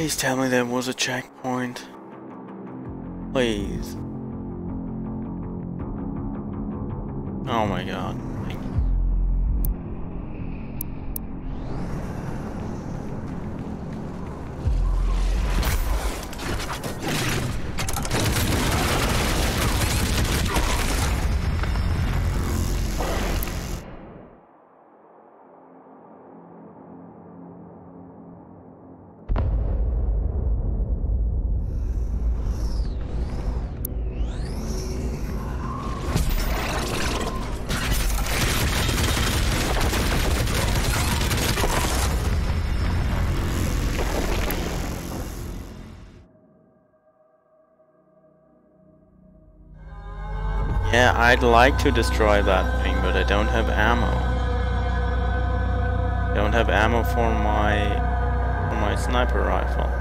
Please tell me there was a checkpoint. Please. Oh my god. Yeah, I'd like to destroy that thing, but I don't have ammo. Don't have ammo for my for my sniper rifle.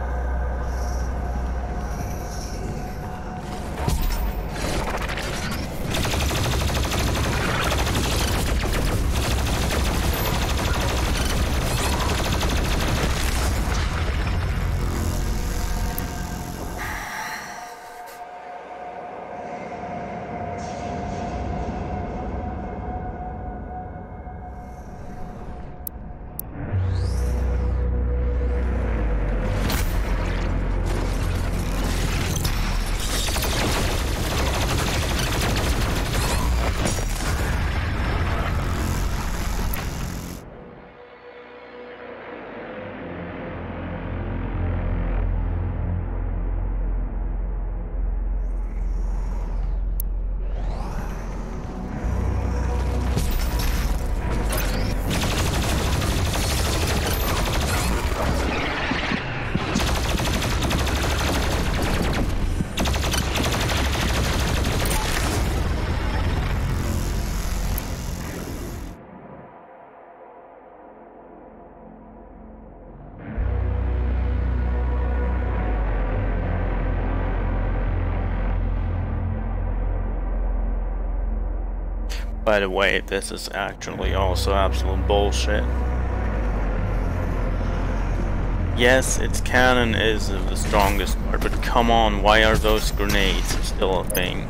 By the way, this is actually also absolute bullshit. Yes, its cannon is the strongest part, but come on, why are those grenades still a thing?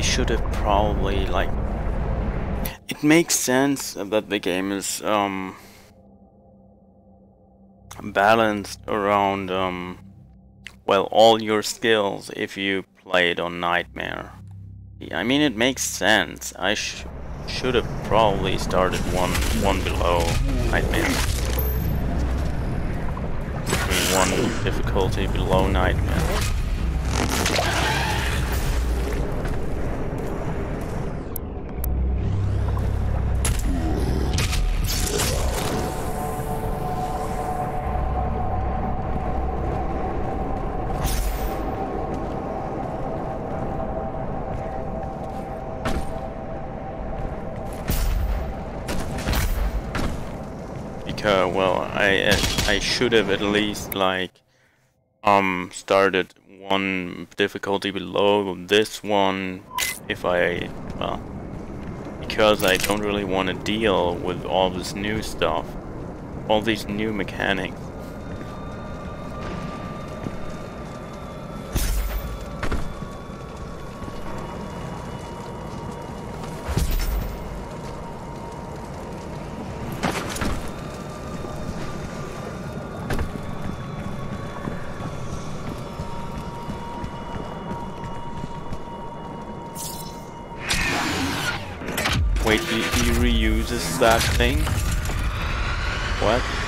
I should have probably, like... It makes sense that the game is, um... Balanced around, um... well, all your skills if you played on Nightmare. I mean, it makes sense. I sh should have probably started one one below Nightmare. One difficulty below Nightmare. Should have at least like um started one difficulty below this one if I well because I don't really want to deal with all this new stuff all these new mechanics Wait, he, he reuses that thing? What?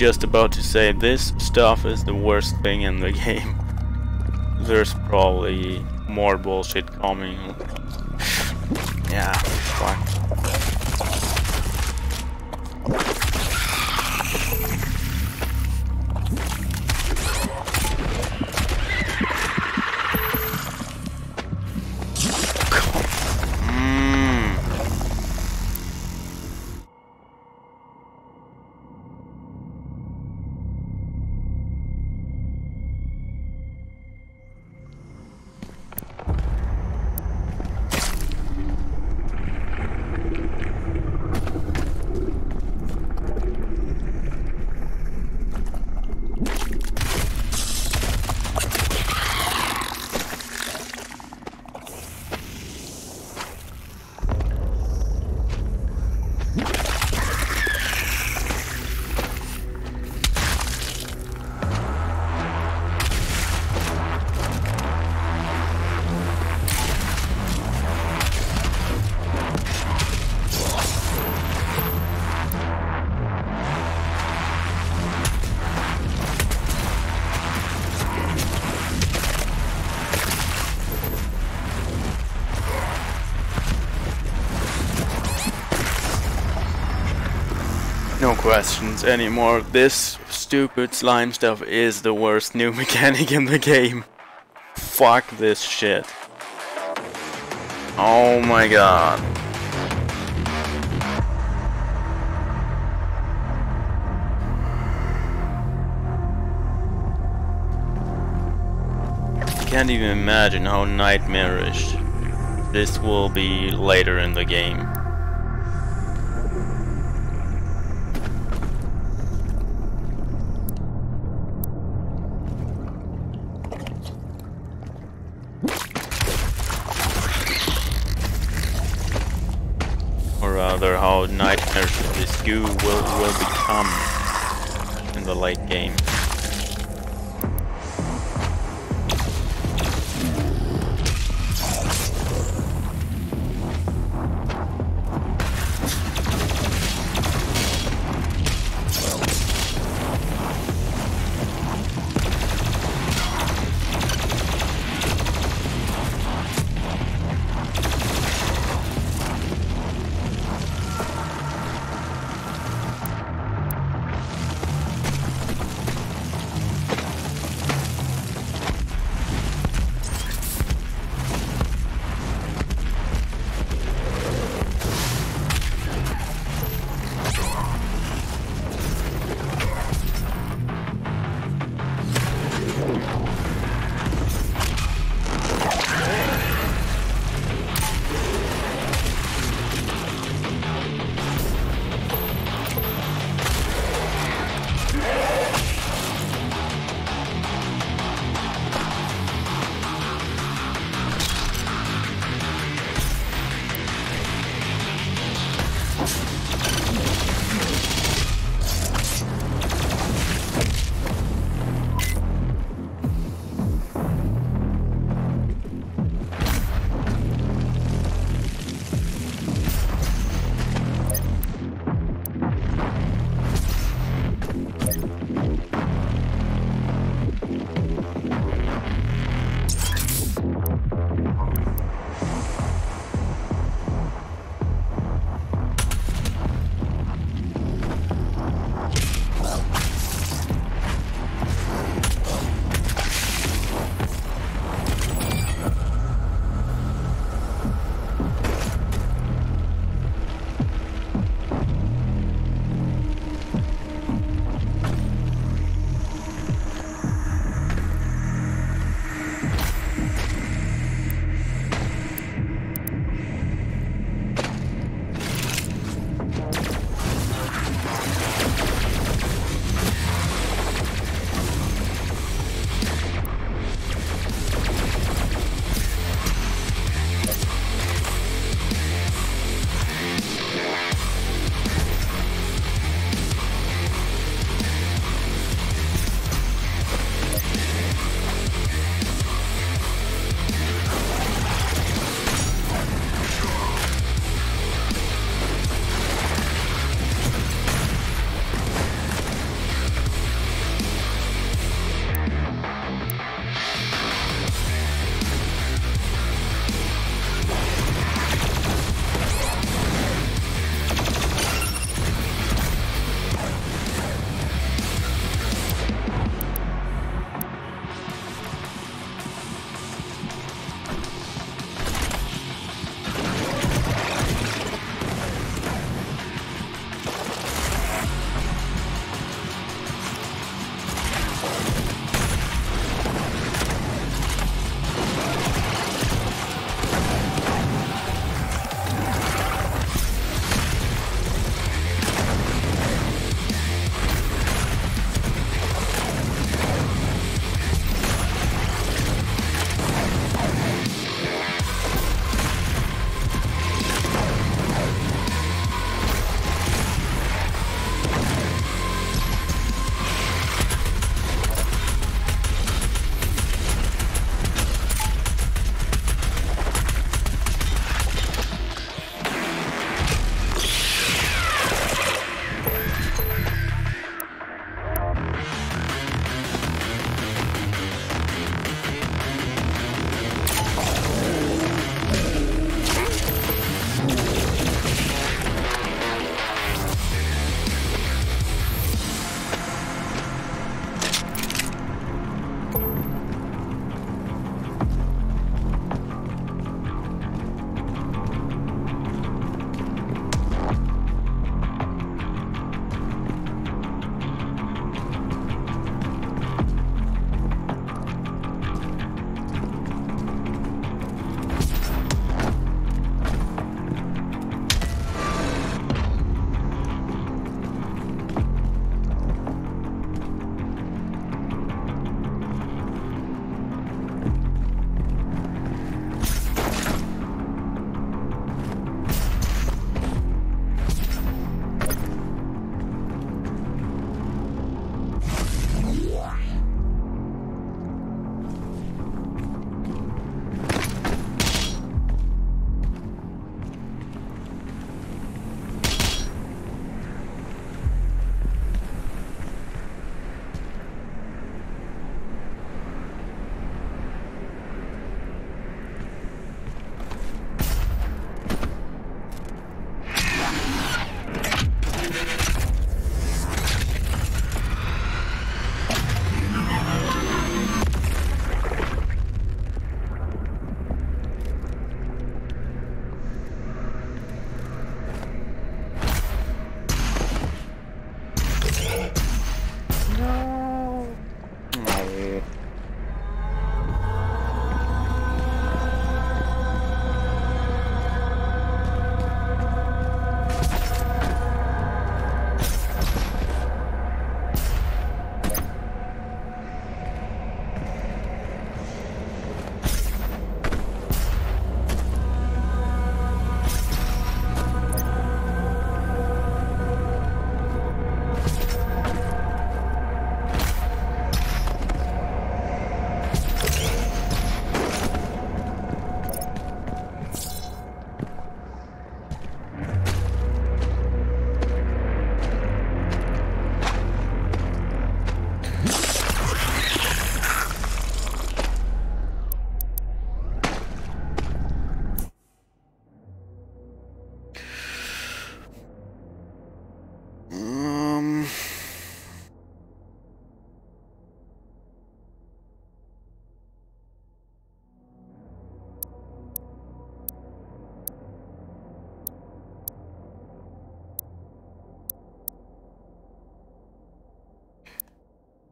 Just about to say this stuff is the worst thing in the game. There's probably more bullshit coming. Questions anymore. This stupid slime stuff is the worst new mechanic in the game. Fuck this shit. Oh my god. Can't even imagine how nightmarish this will be later in the game.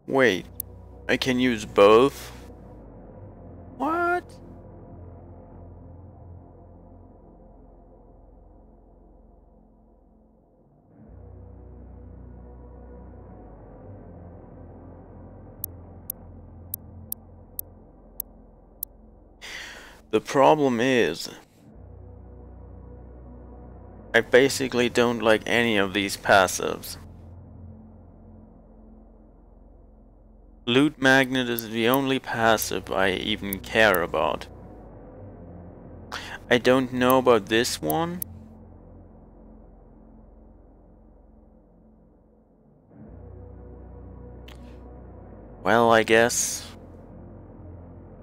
Wait, I can use both? What? The problem is, I basically don't like any of these passives. Loot Magnet is the only passive I even care about. I don't know about this one. Well, I guess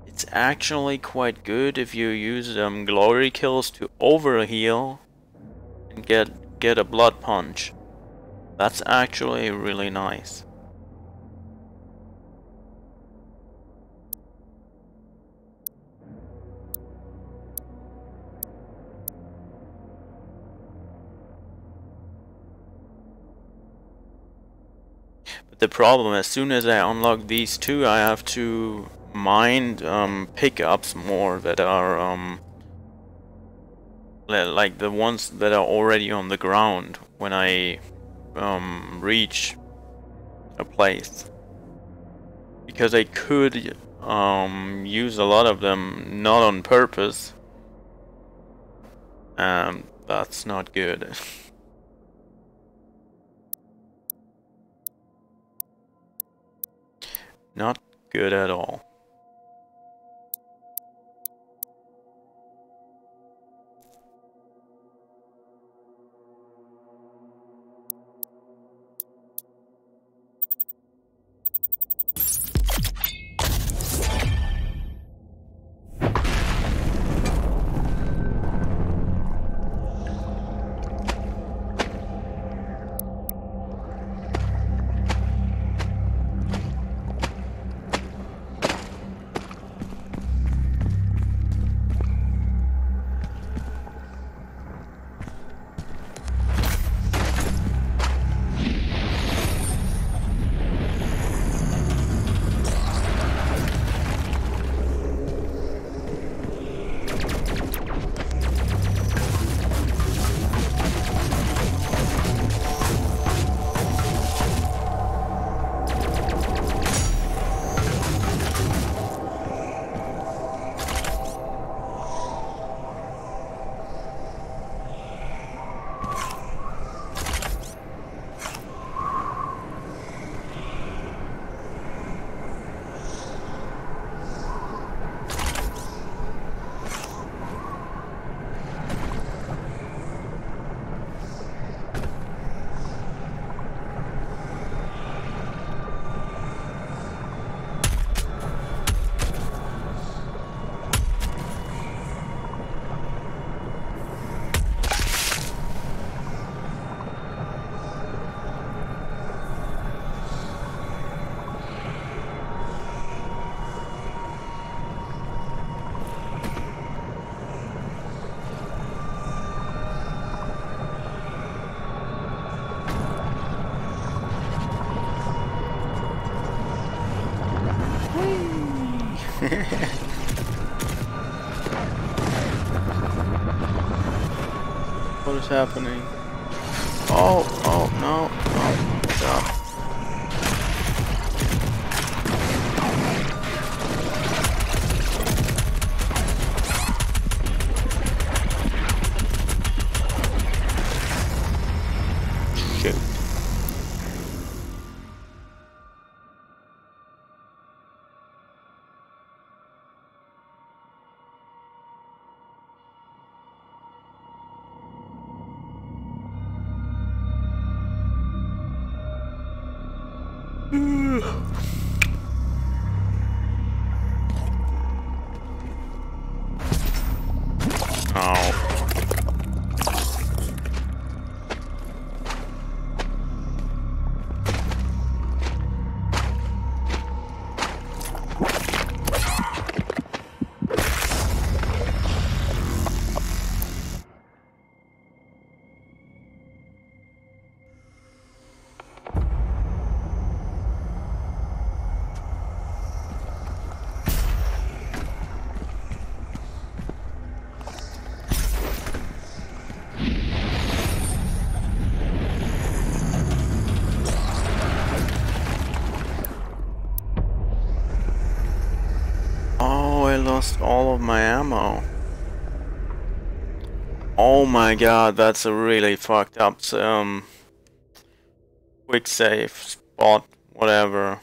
it's actually quite good if you use um, glory kills to overheal and get get a blood punch. That's actually really nice. The problem, as soon as I unlock these two, I have to mind um, pickups more that are um, like the ones that are already on the ground when I um, reach a place. Because I could um, use a lot of them not on purpose. Um, that's not good. not good at all. Lost all of my ammo. Oh my god, that's a really fucked up um quick save spot, whatever.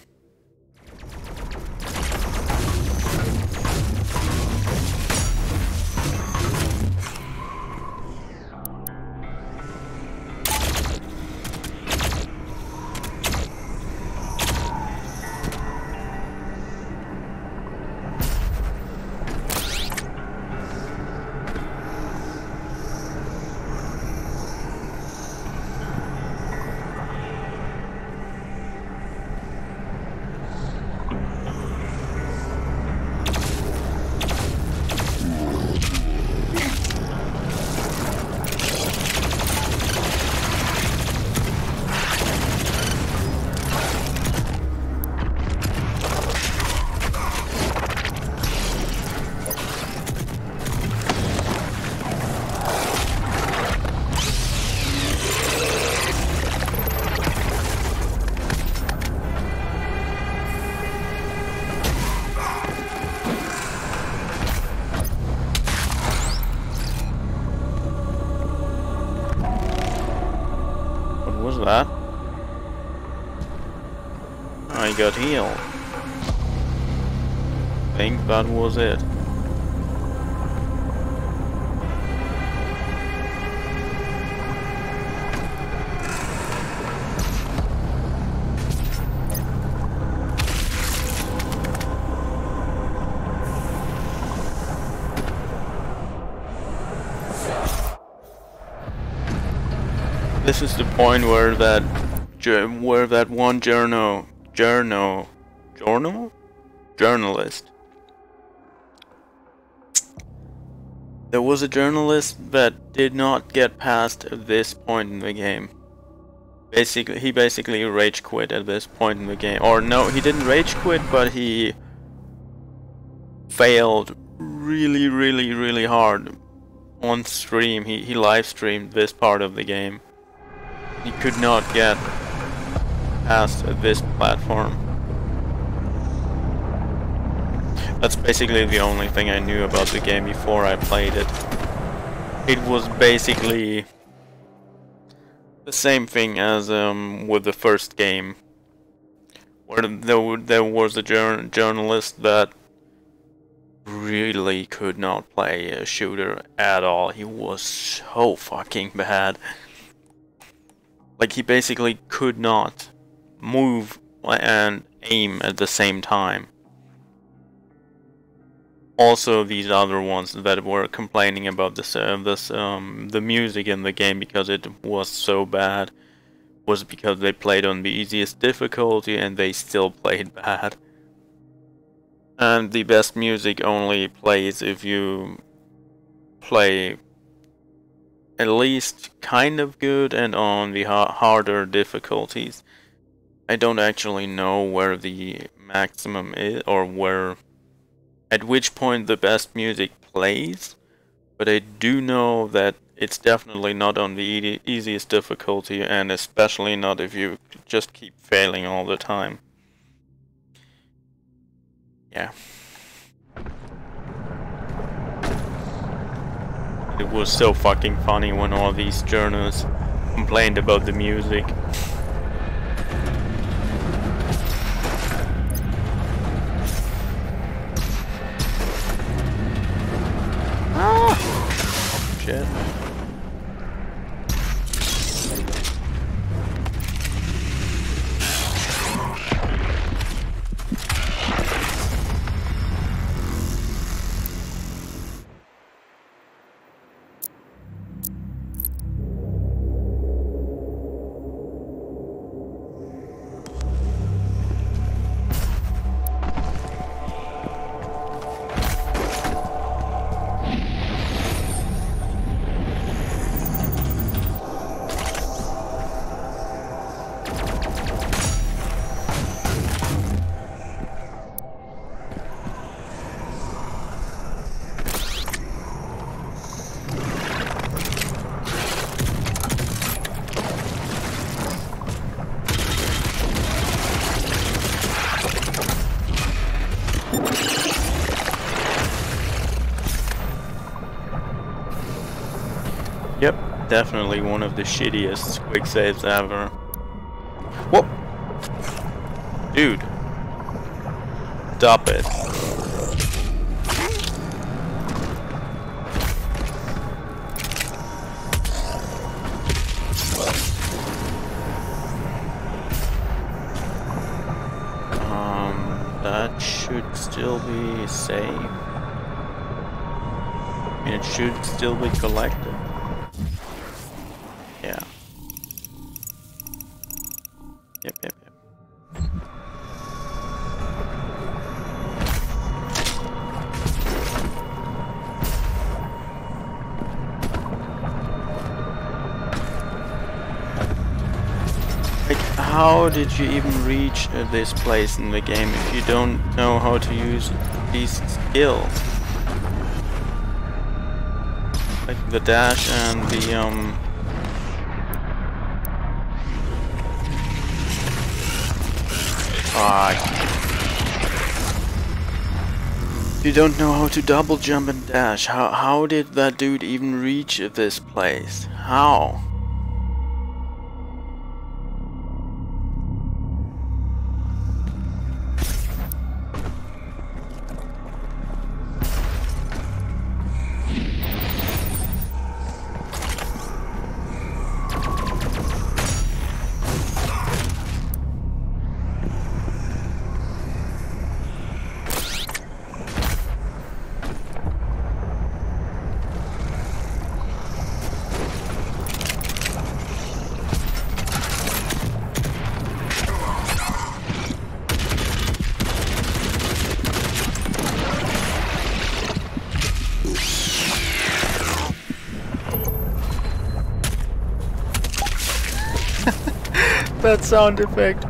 Was it. This is the point where that where that one journal journal journal journalist a journalist that did not get past this point in the game. Basically, he basically rage quit at this point in the game. Or no, he didn't rage quit, but he failed really, really, really hard on stream. He, he live streamed this part of the game. He could not get past this platform. That's basically the only thing I knew about the game before I played it. It was basically the same thing as um, with the first game, where there, there was a jour journalist that really could not play a shooter at all. He was so fucking bad. Like he basically could not move and aim at the same time. Also, these other ones that were complaining about the service, um, the music in the game because it was so bad, was because they played on the easiest difficulty and they still played bad. And the best music only plays if you play at least kind of good and on the ha harder difficulties. I don't actually know where the maximum is or where at which point the best music plays, but I do know that it's definitely not on the e easiest difficulty and especially not if you just keep failing all the time. Yeah. It was so fucking funny when all these journalists complained about the music. Shit. Definitely one of the shittiest quick saves ever. Whoop! Dude. Stop it. Um, that should still be saved. Mean, it should still be collected. Did you even reach this place in the game if you don't know how to use these skills? Like the dash and the um Fuck. You don't know how to double jump and dash. How how did that dude even reach this place? How? That sound effect.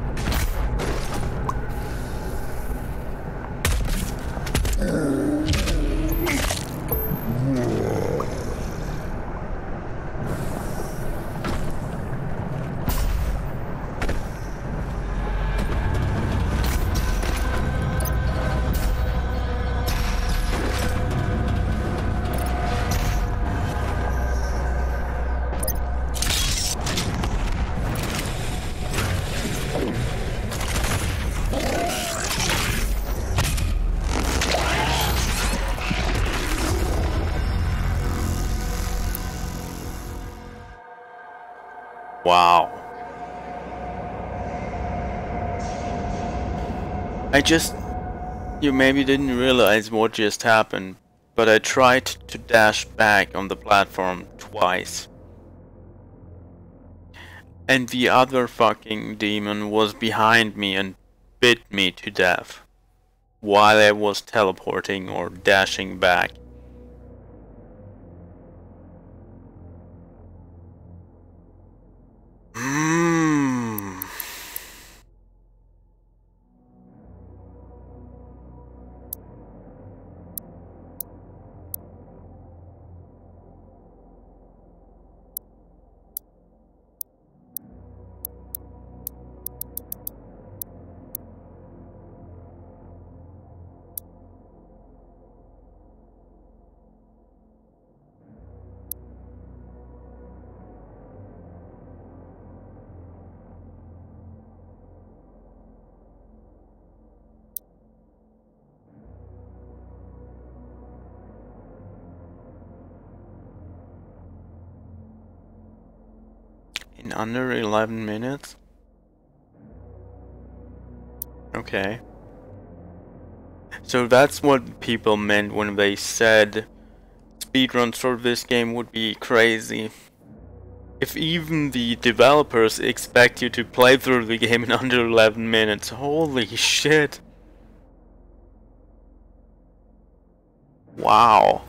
Just... You maybe didn't realize what just happened, but I tried to dash back on the platform twice. And the other fucking demon was behind me and bit me to death. While I was teleporting or dashing back. Under 11 minutes? Okay. So that's what people meant when they said speedruns for this game would be crazy. If even the developers expect you to play through the game in under 11 minutes, holy shit. Wow.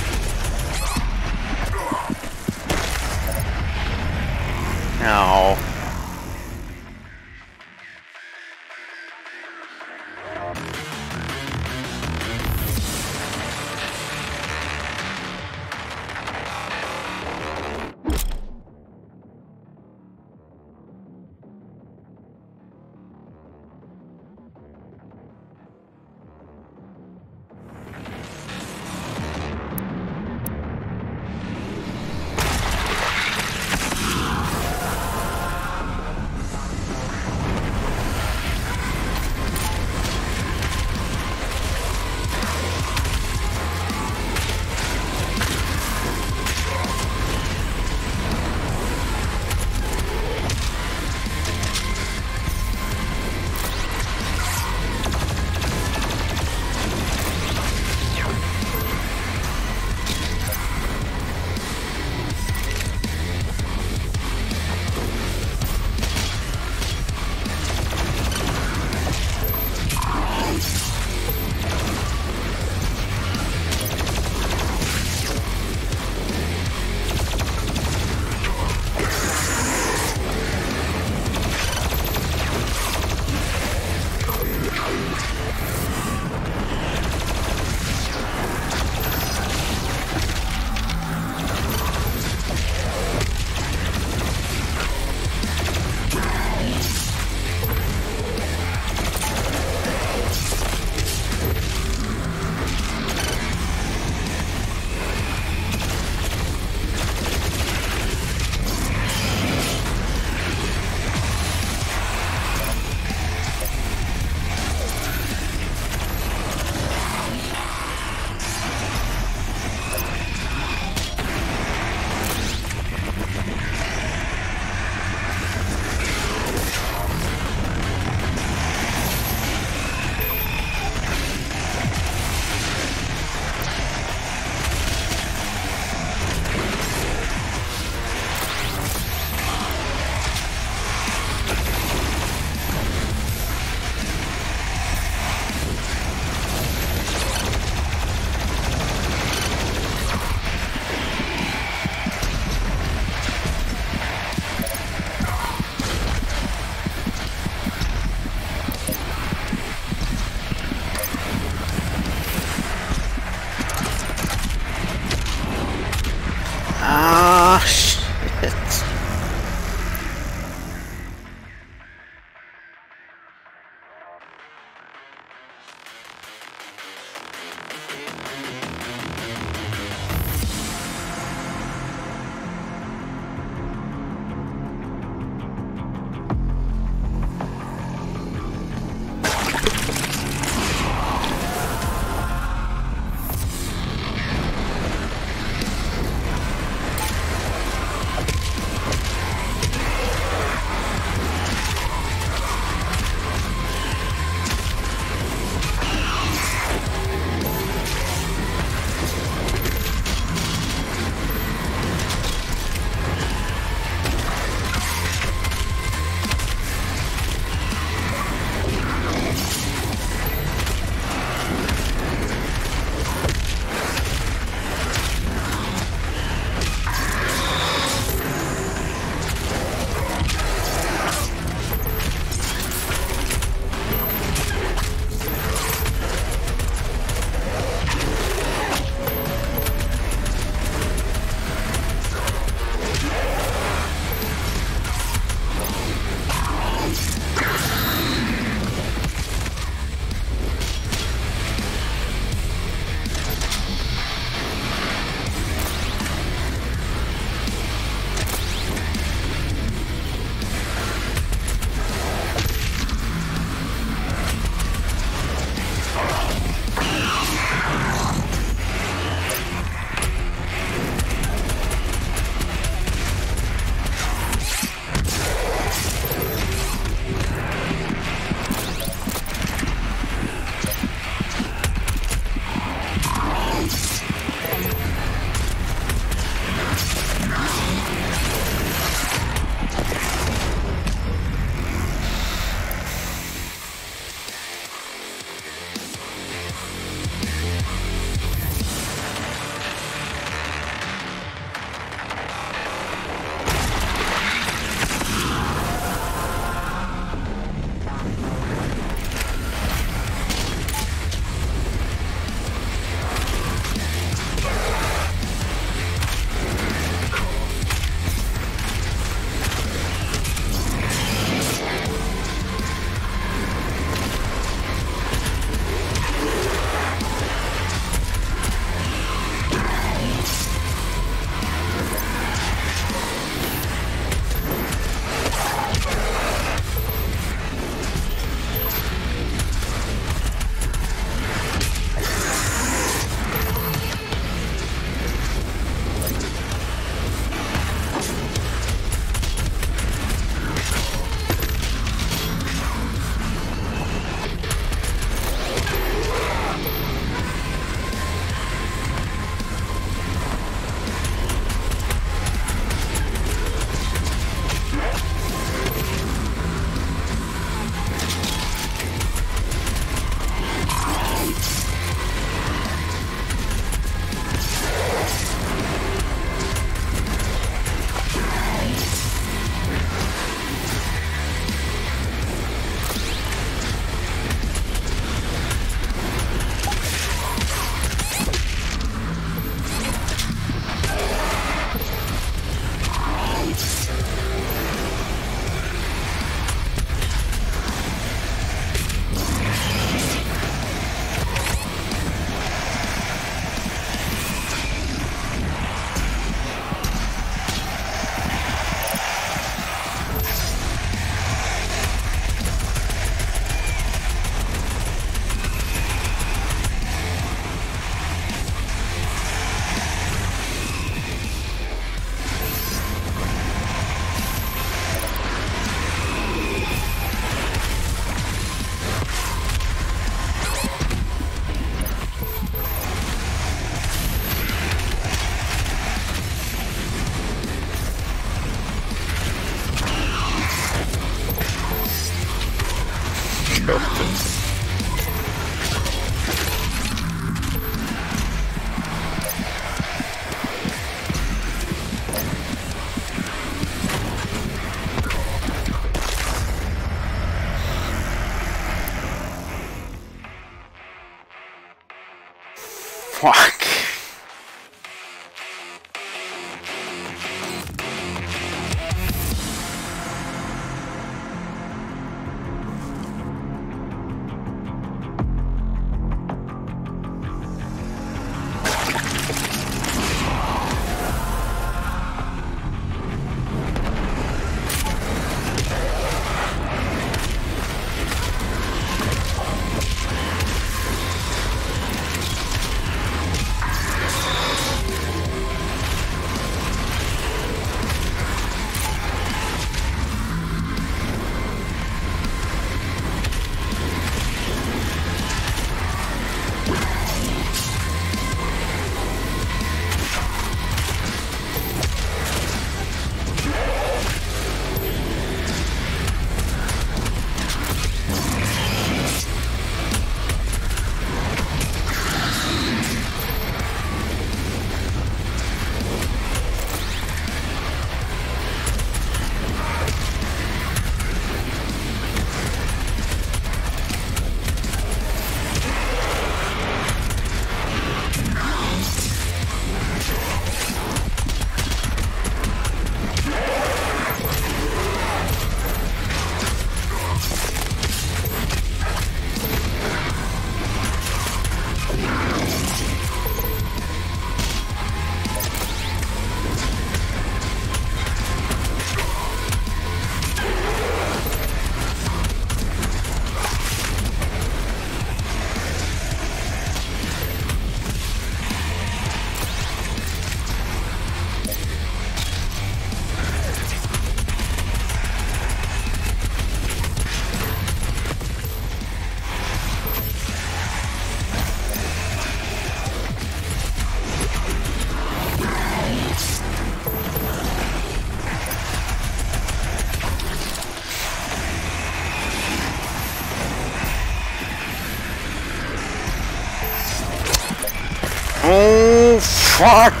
Fuck!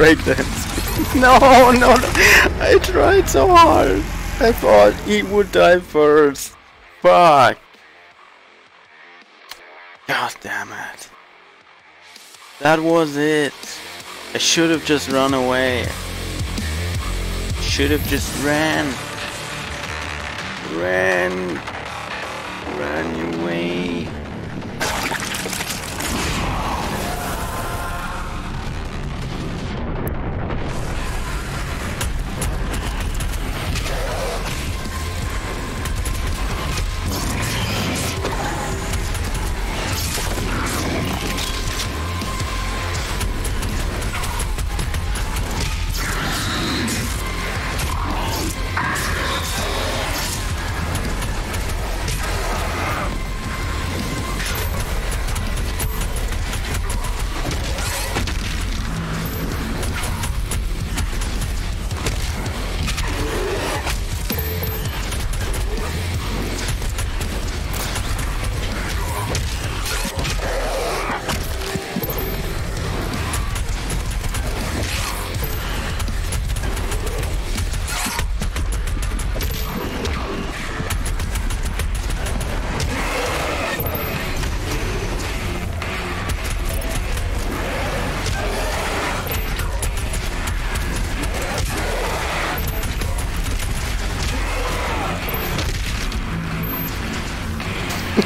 Breakdance. No, no, no. I tried so hard. I thought he would die first. Fuck. God damn it. That was it. I should have just run away. Should have just ran. Ran.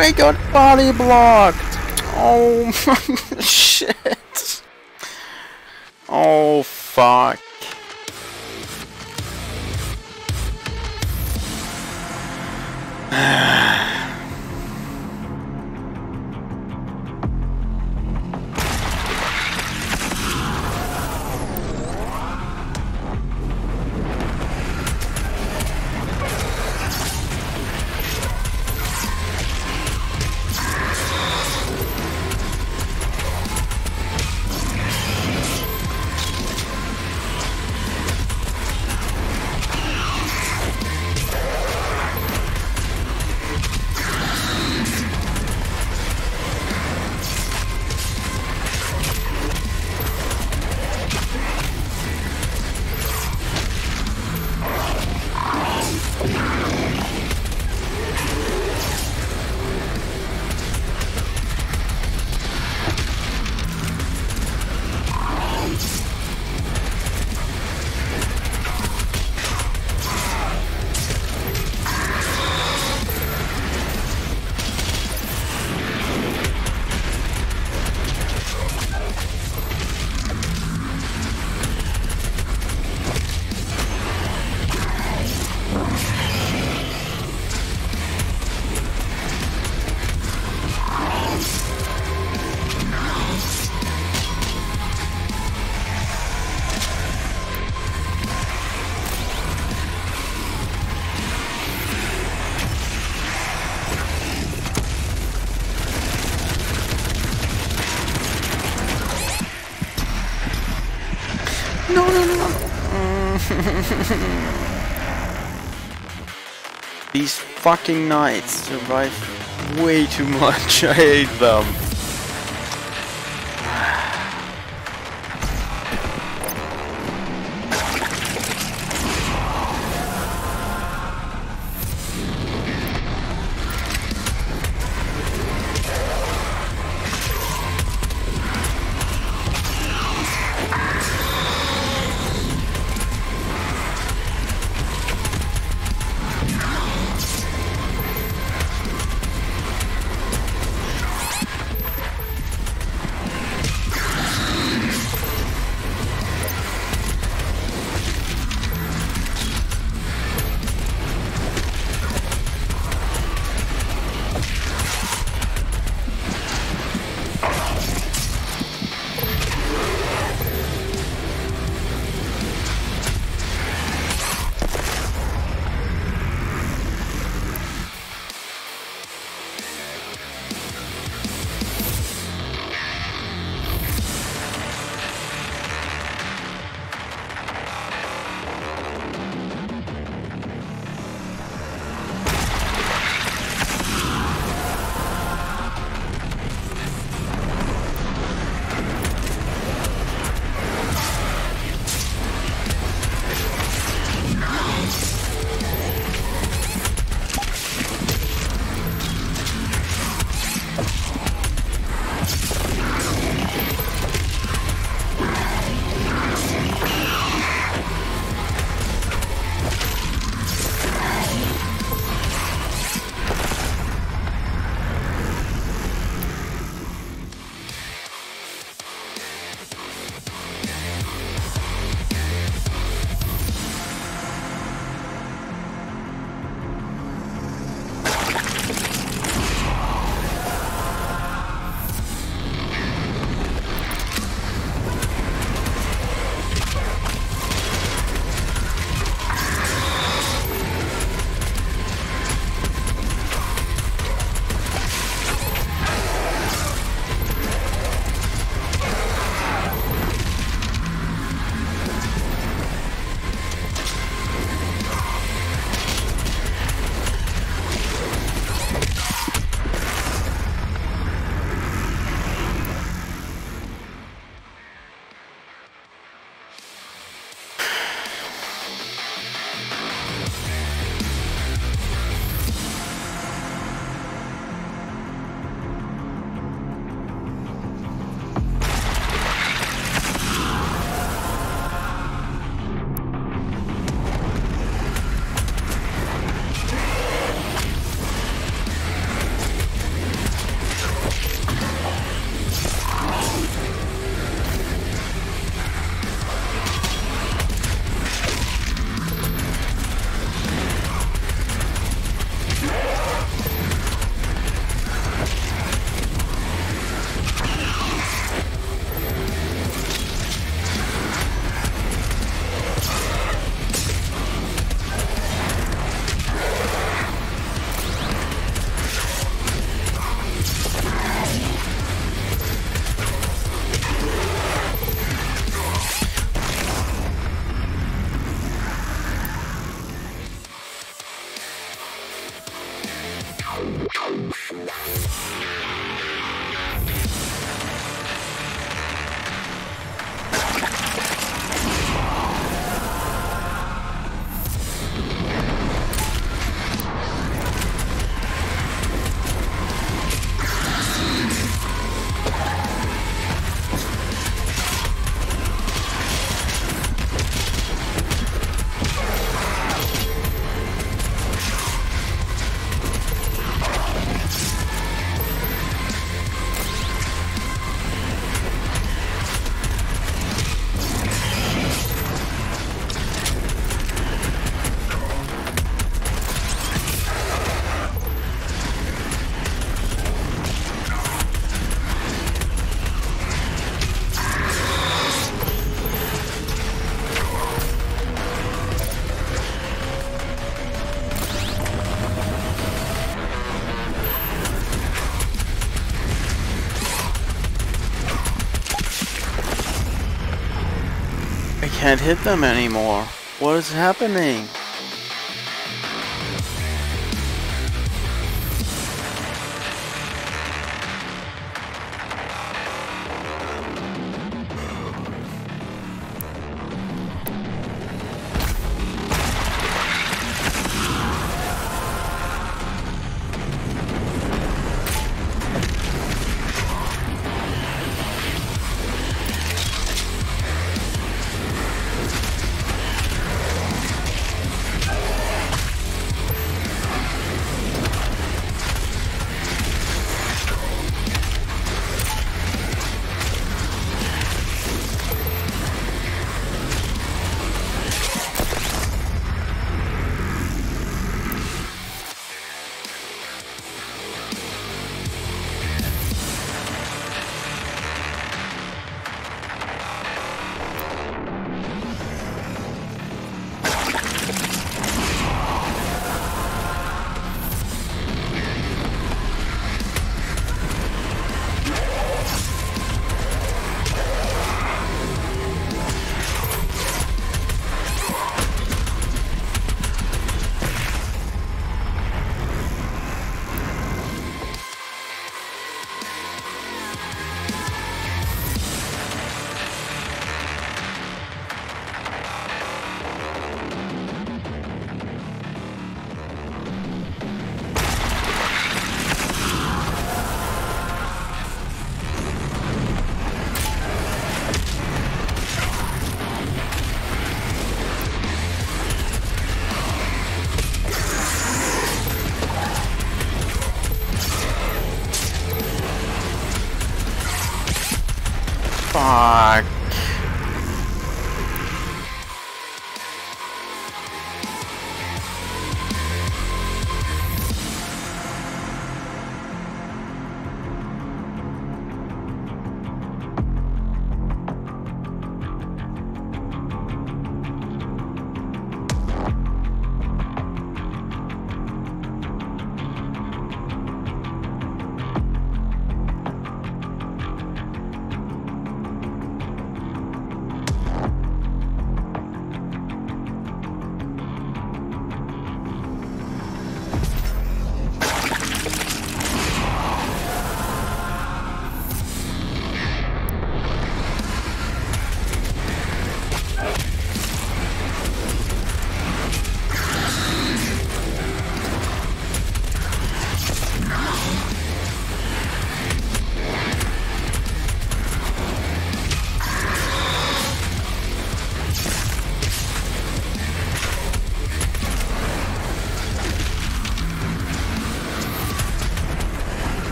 they got body blocked! Oh my fucking knights survive way too much. I hate them. Can't hit them anymore. What is happening?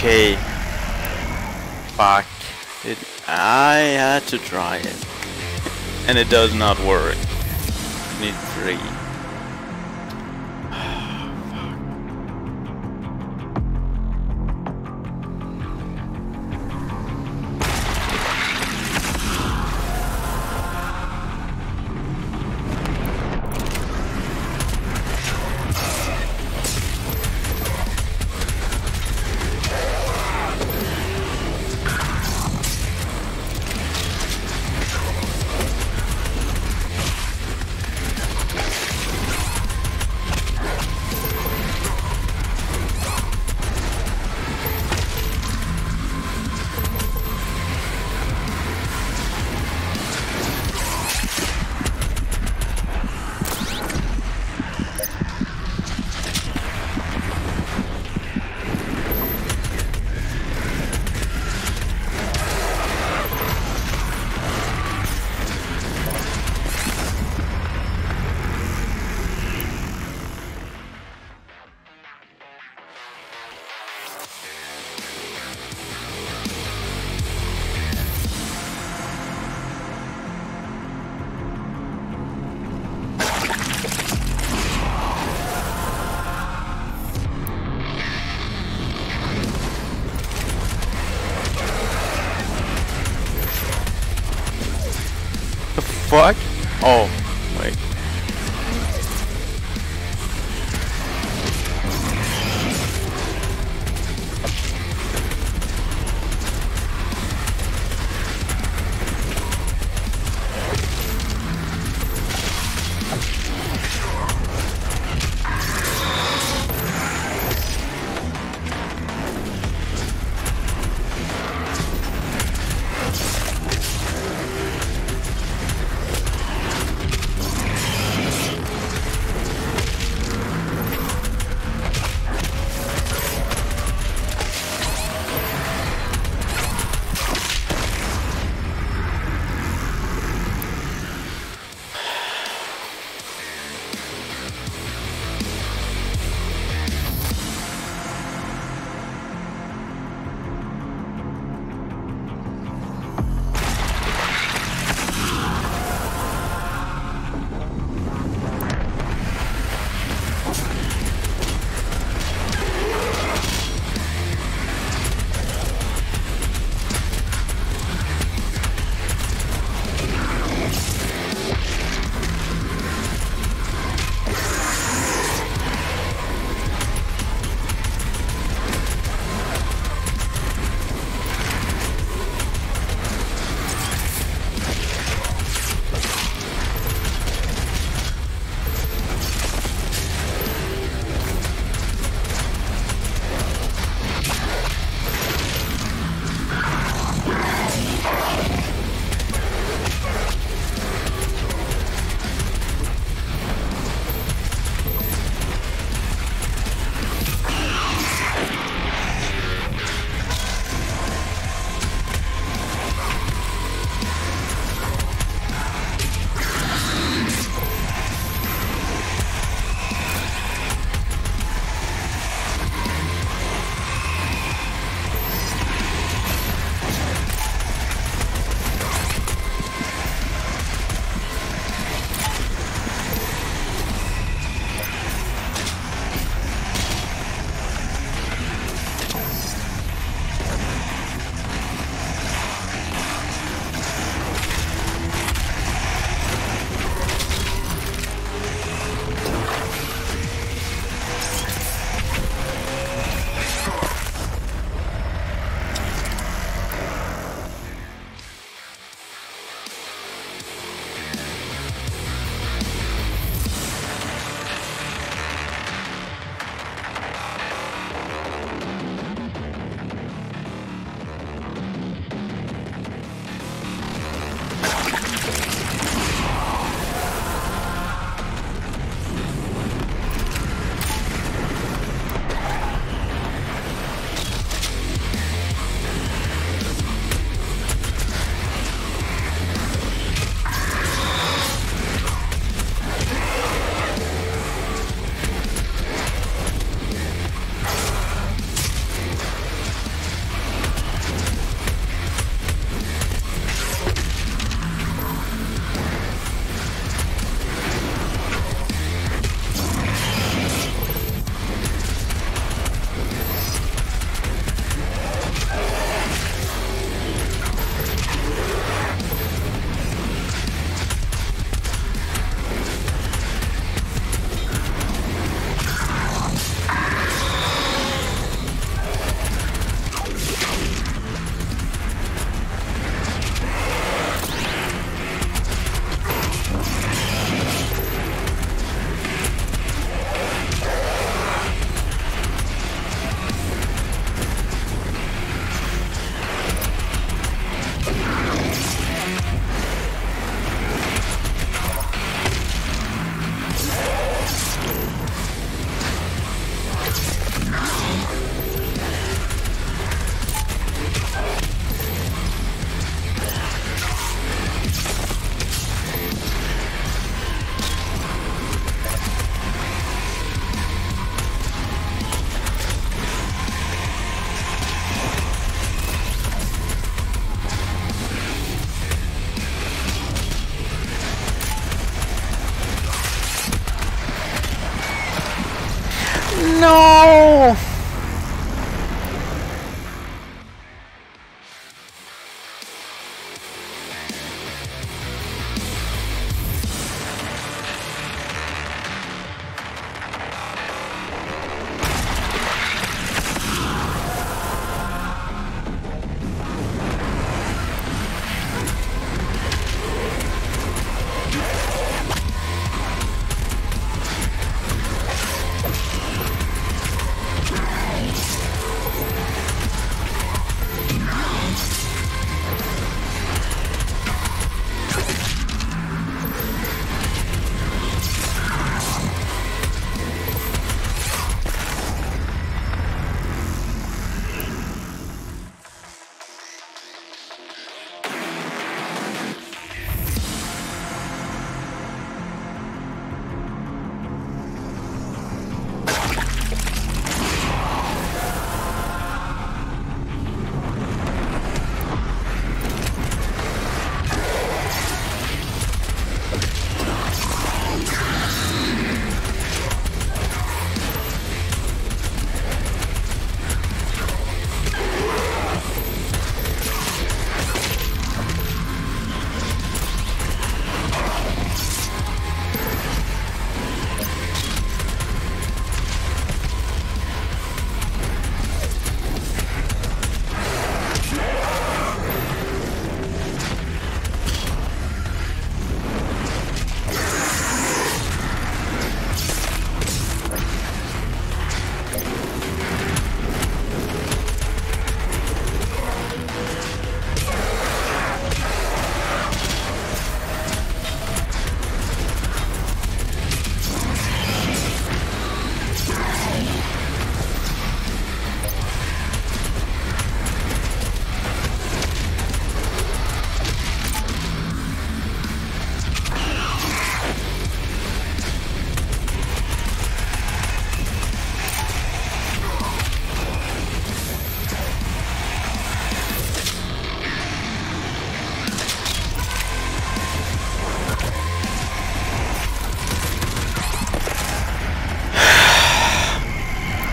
Okay. Fuck. It, I had to try it. And it does not work. Oh,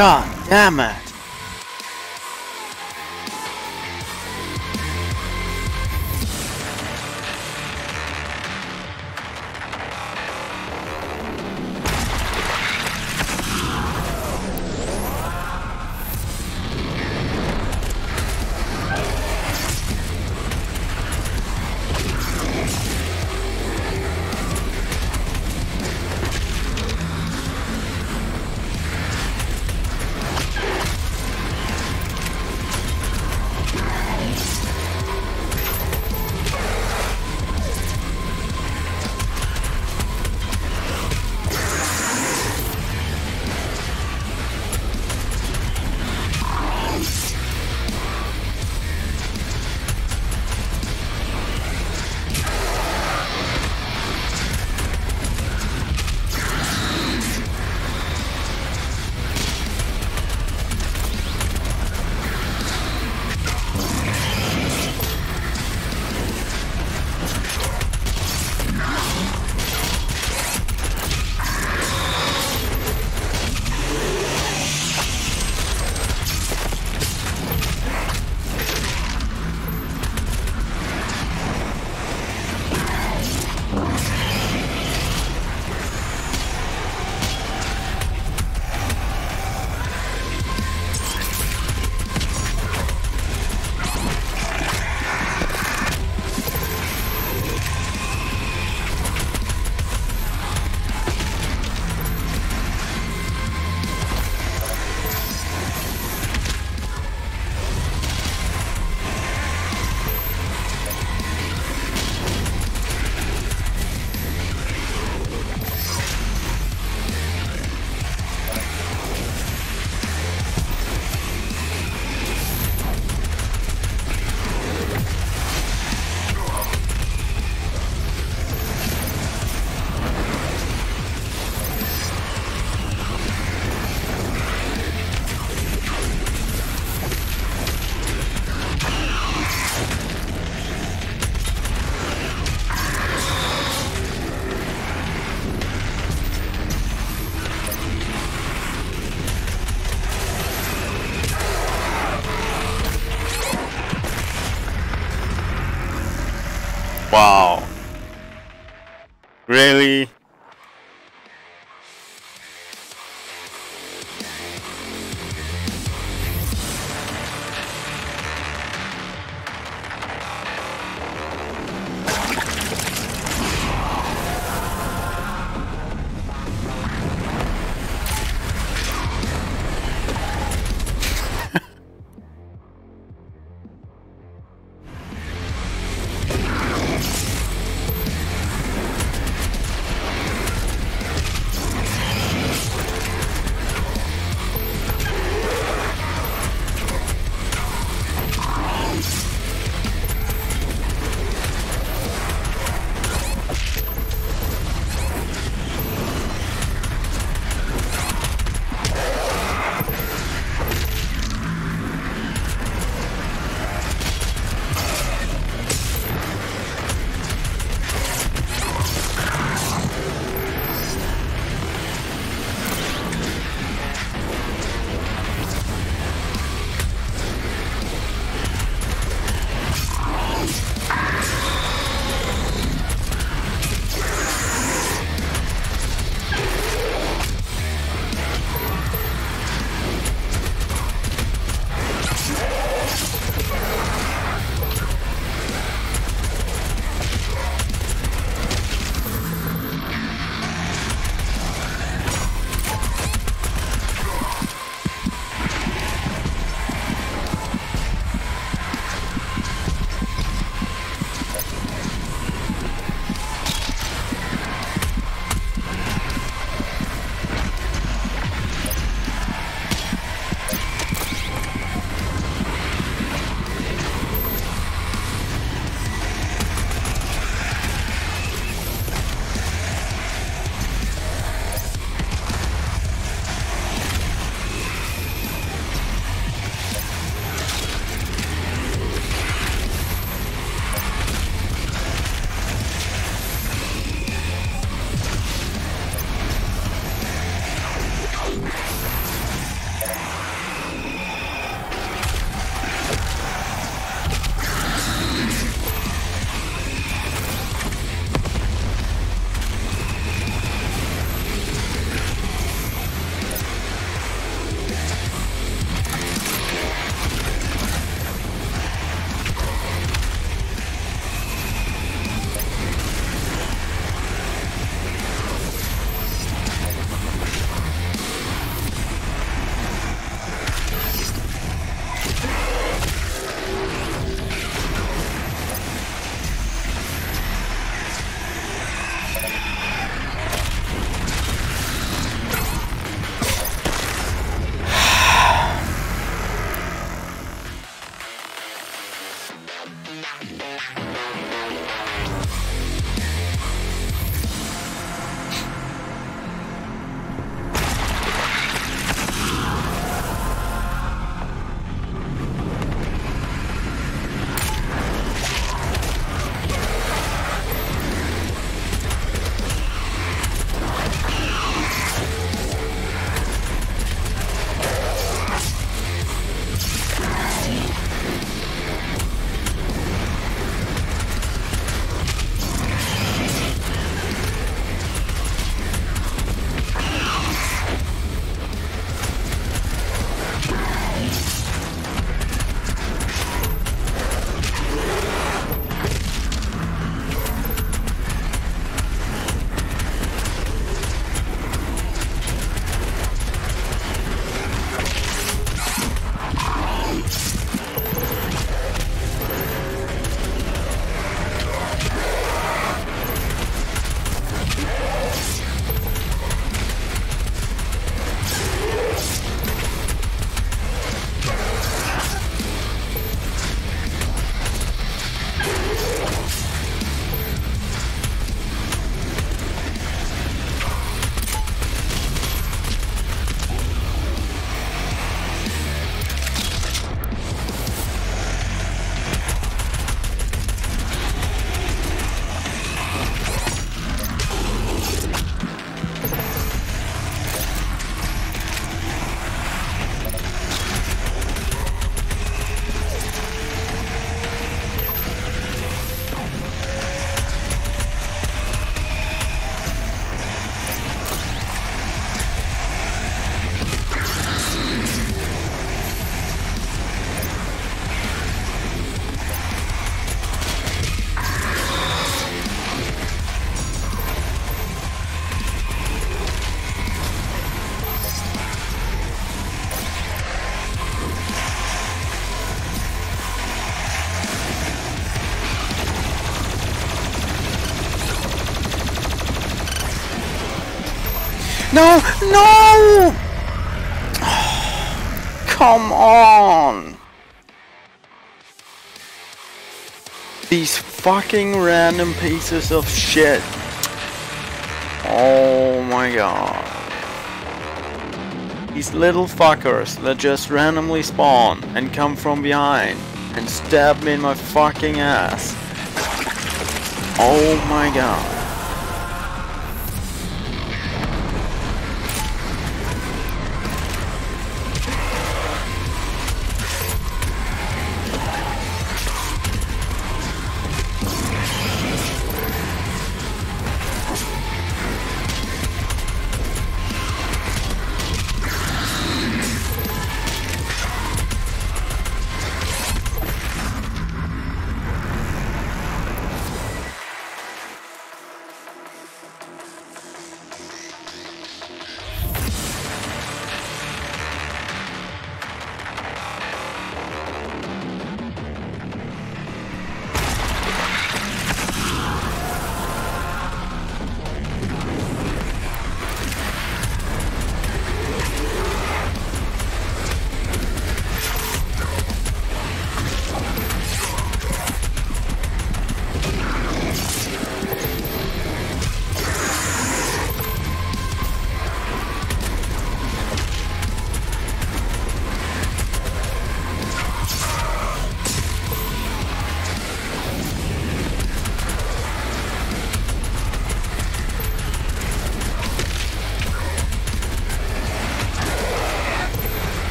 God damn it! Really? No! No! Come on! These fucking random pieces of shit. Oh my god. These little fuckers that just randomly spawn and come from behind and stab me in my fucking ass. Oh my god.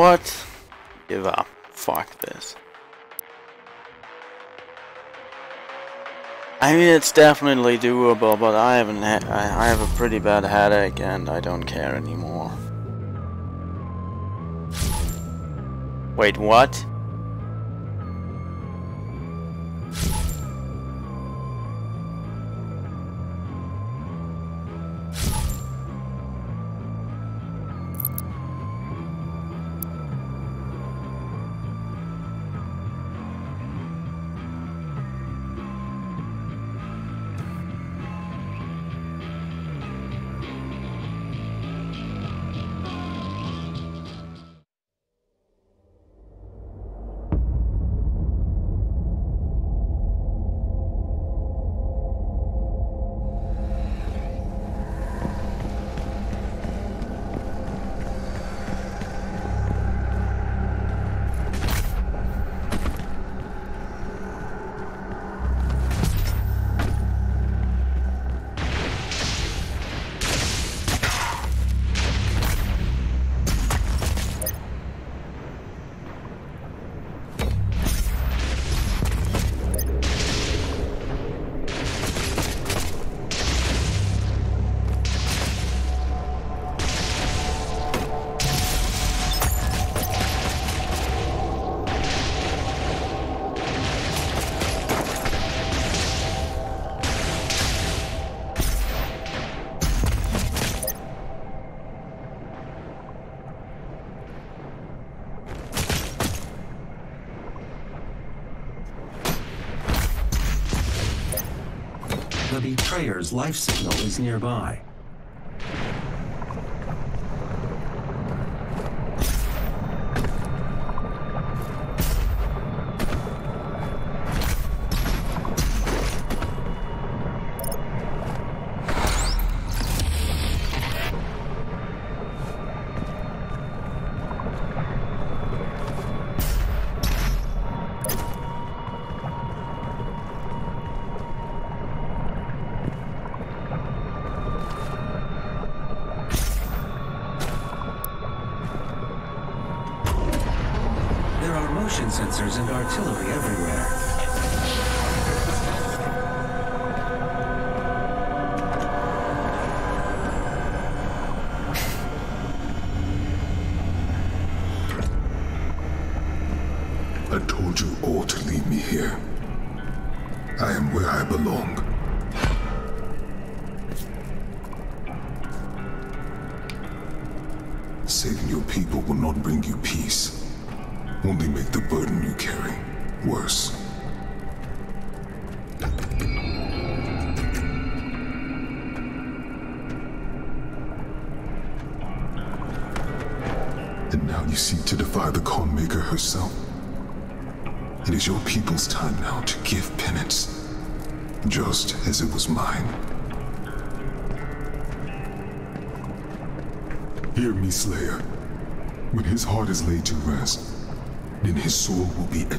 what? Give up. Fuck this. I mean, it's definitely doable, but I haven't. I have a pretty bad headache, and I don't care anymore. Wait, what? life signal is nearby. sou o Bubita.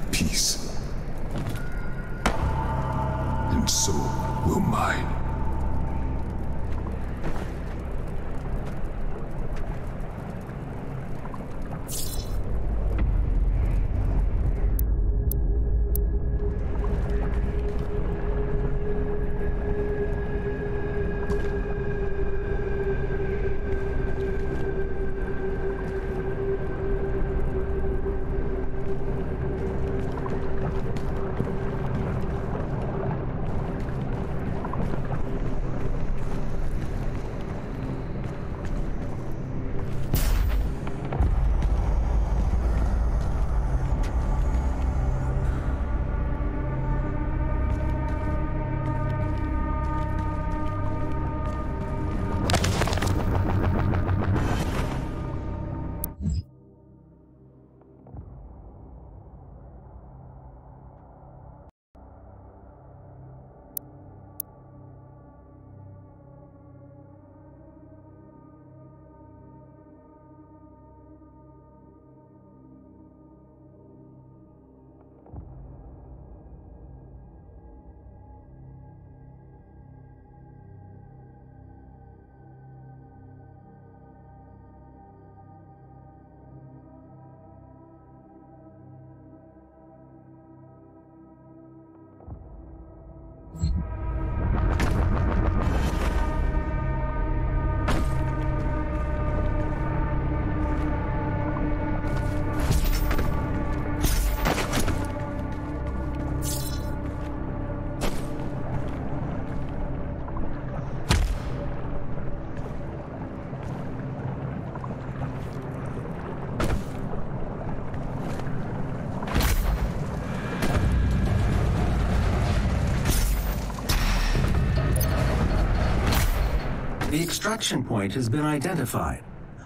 The extraction point has been identified.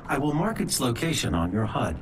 I will mark its location on your HUD.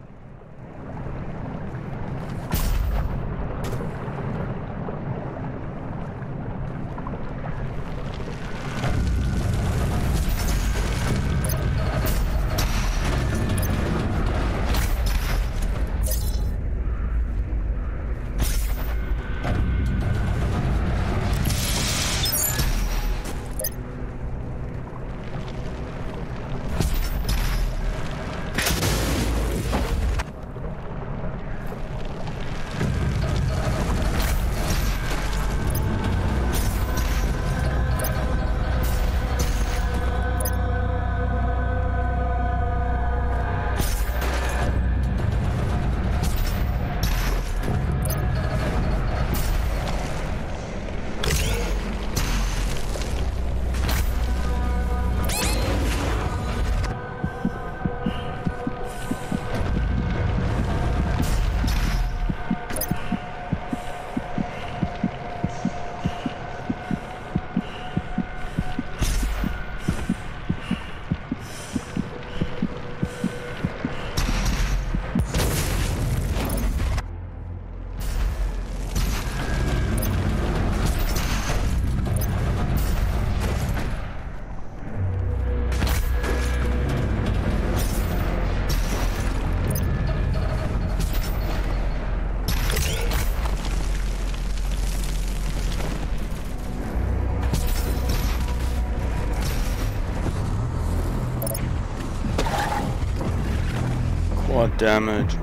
Damage?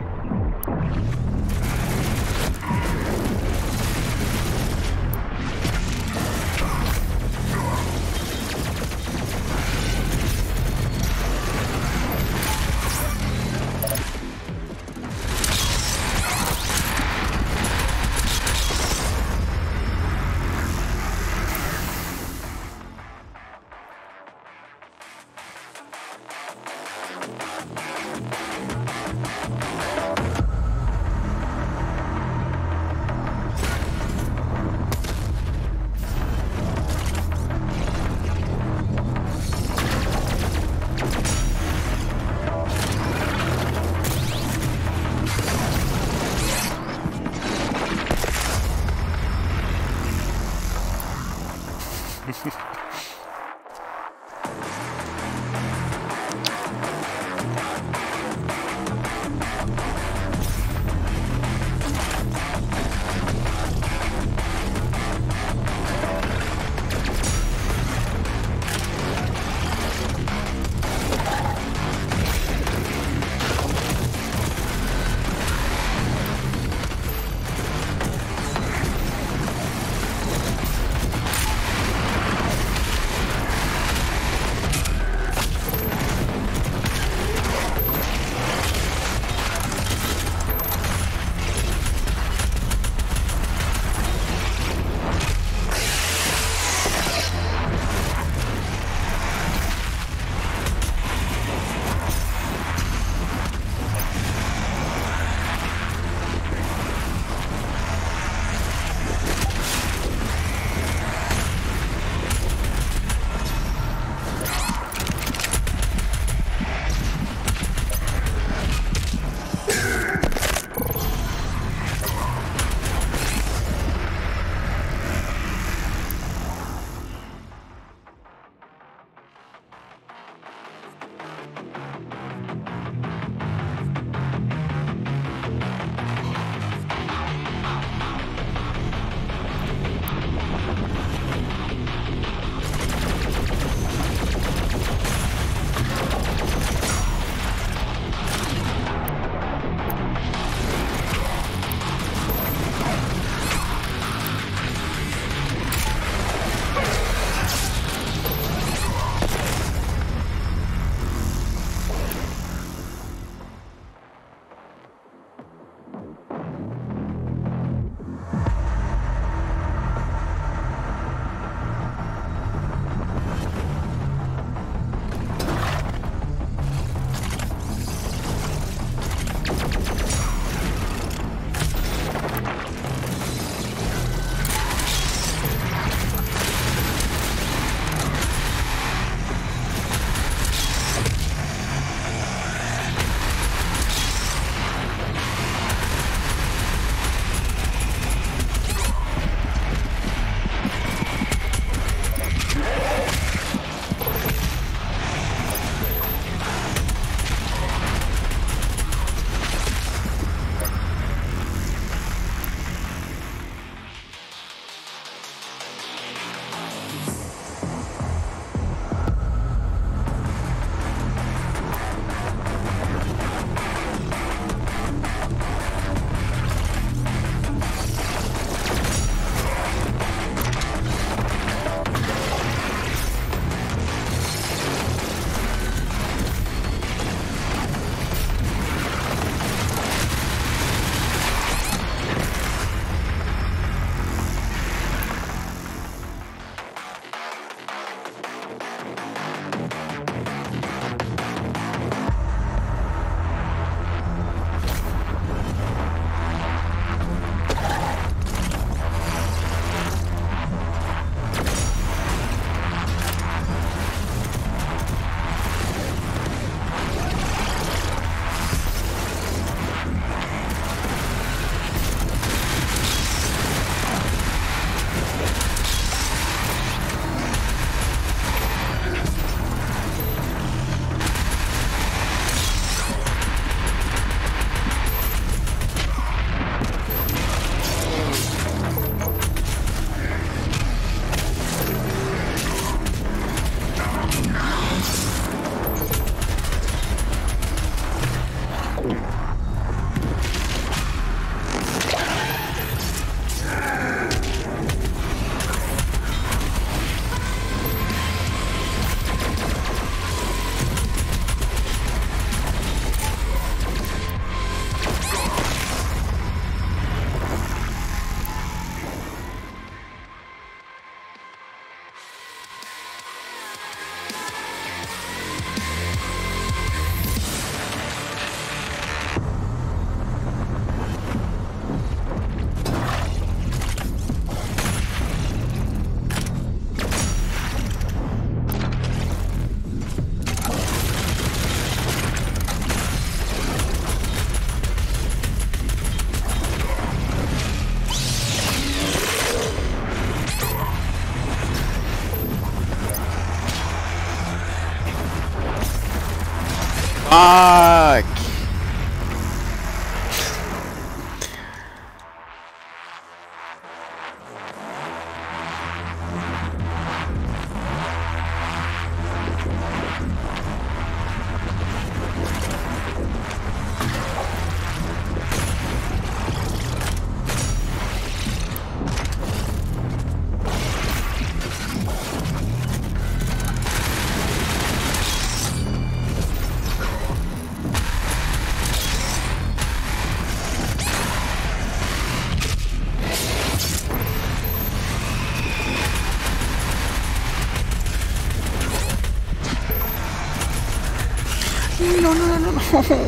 Oh.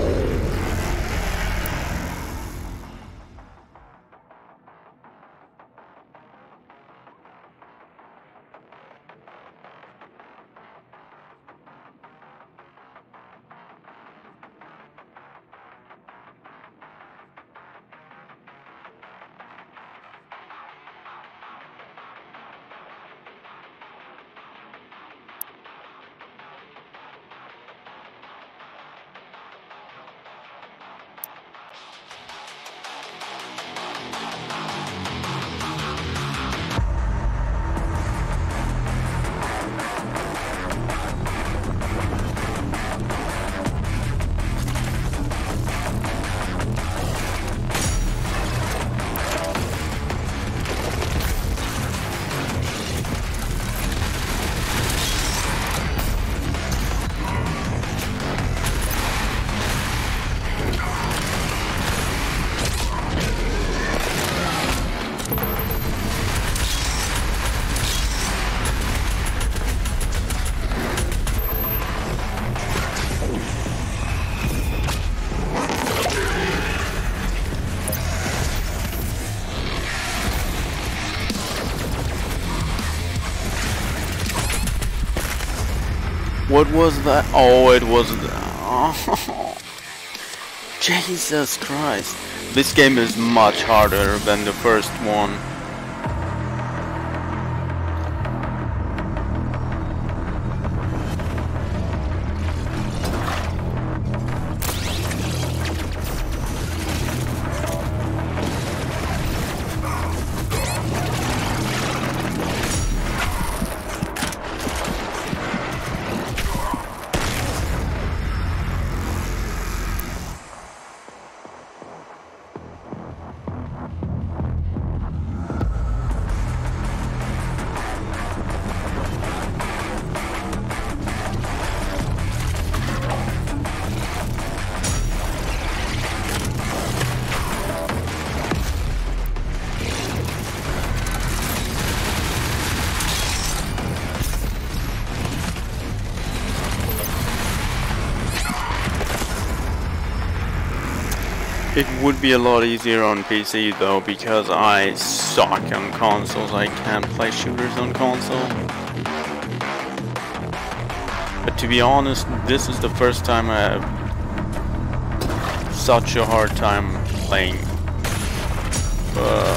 What was that? Oh, it was. Jesus Christ. This game is much harder than the first one. Be a lot easier on PC though because I suck on consoles. I can't play shooters on console. But to be honest, this is the first time I have such a hard time playing. Uh,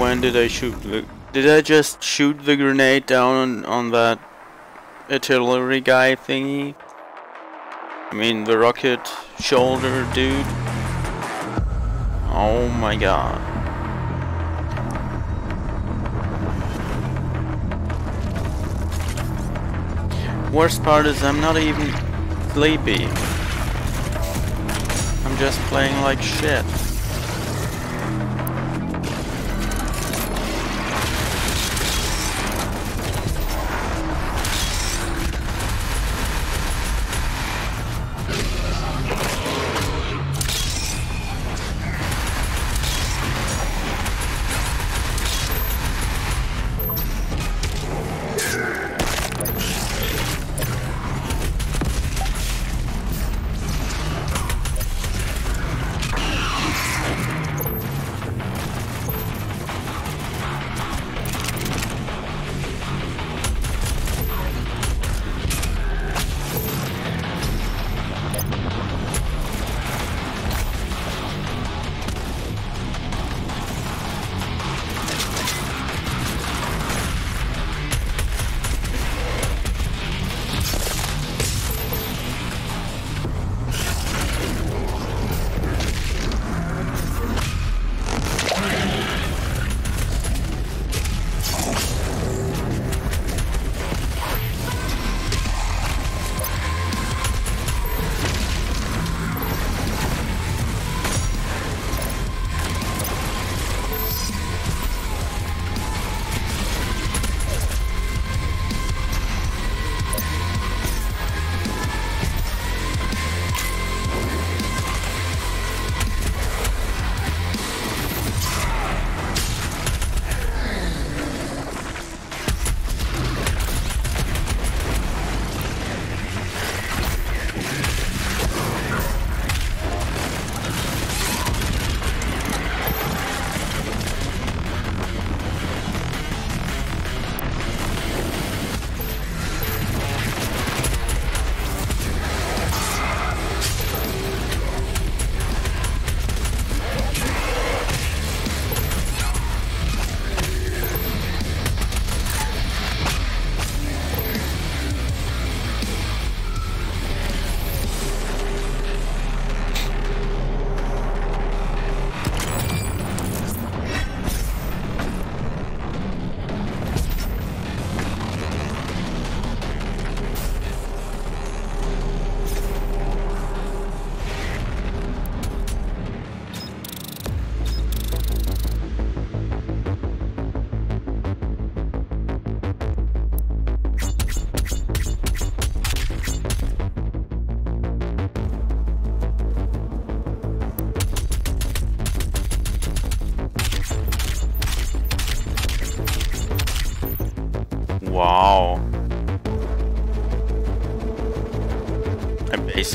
when did I shoot the... Did I just shoot the grenade down on, on that artillery guy thingy? I mean the rocket shoulder dude? Oh my god. Worst part is I'm not even sleepy. I'm just playing like shit.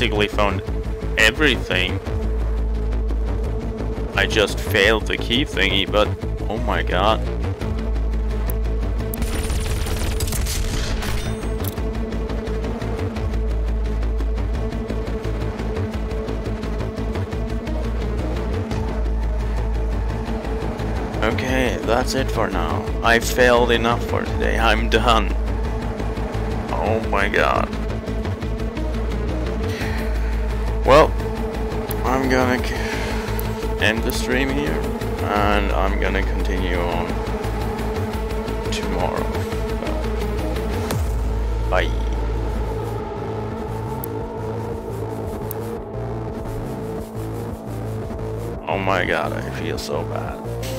Basically found everything. I just failed the key thingy, but oh my god. Okay, that's it for now. I failed enough for today. I'm done. Oh my god. Gonna end the stream here, and I'm gonna continue on tomorrow. Bye. Oh my god, I feel so bad.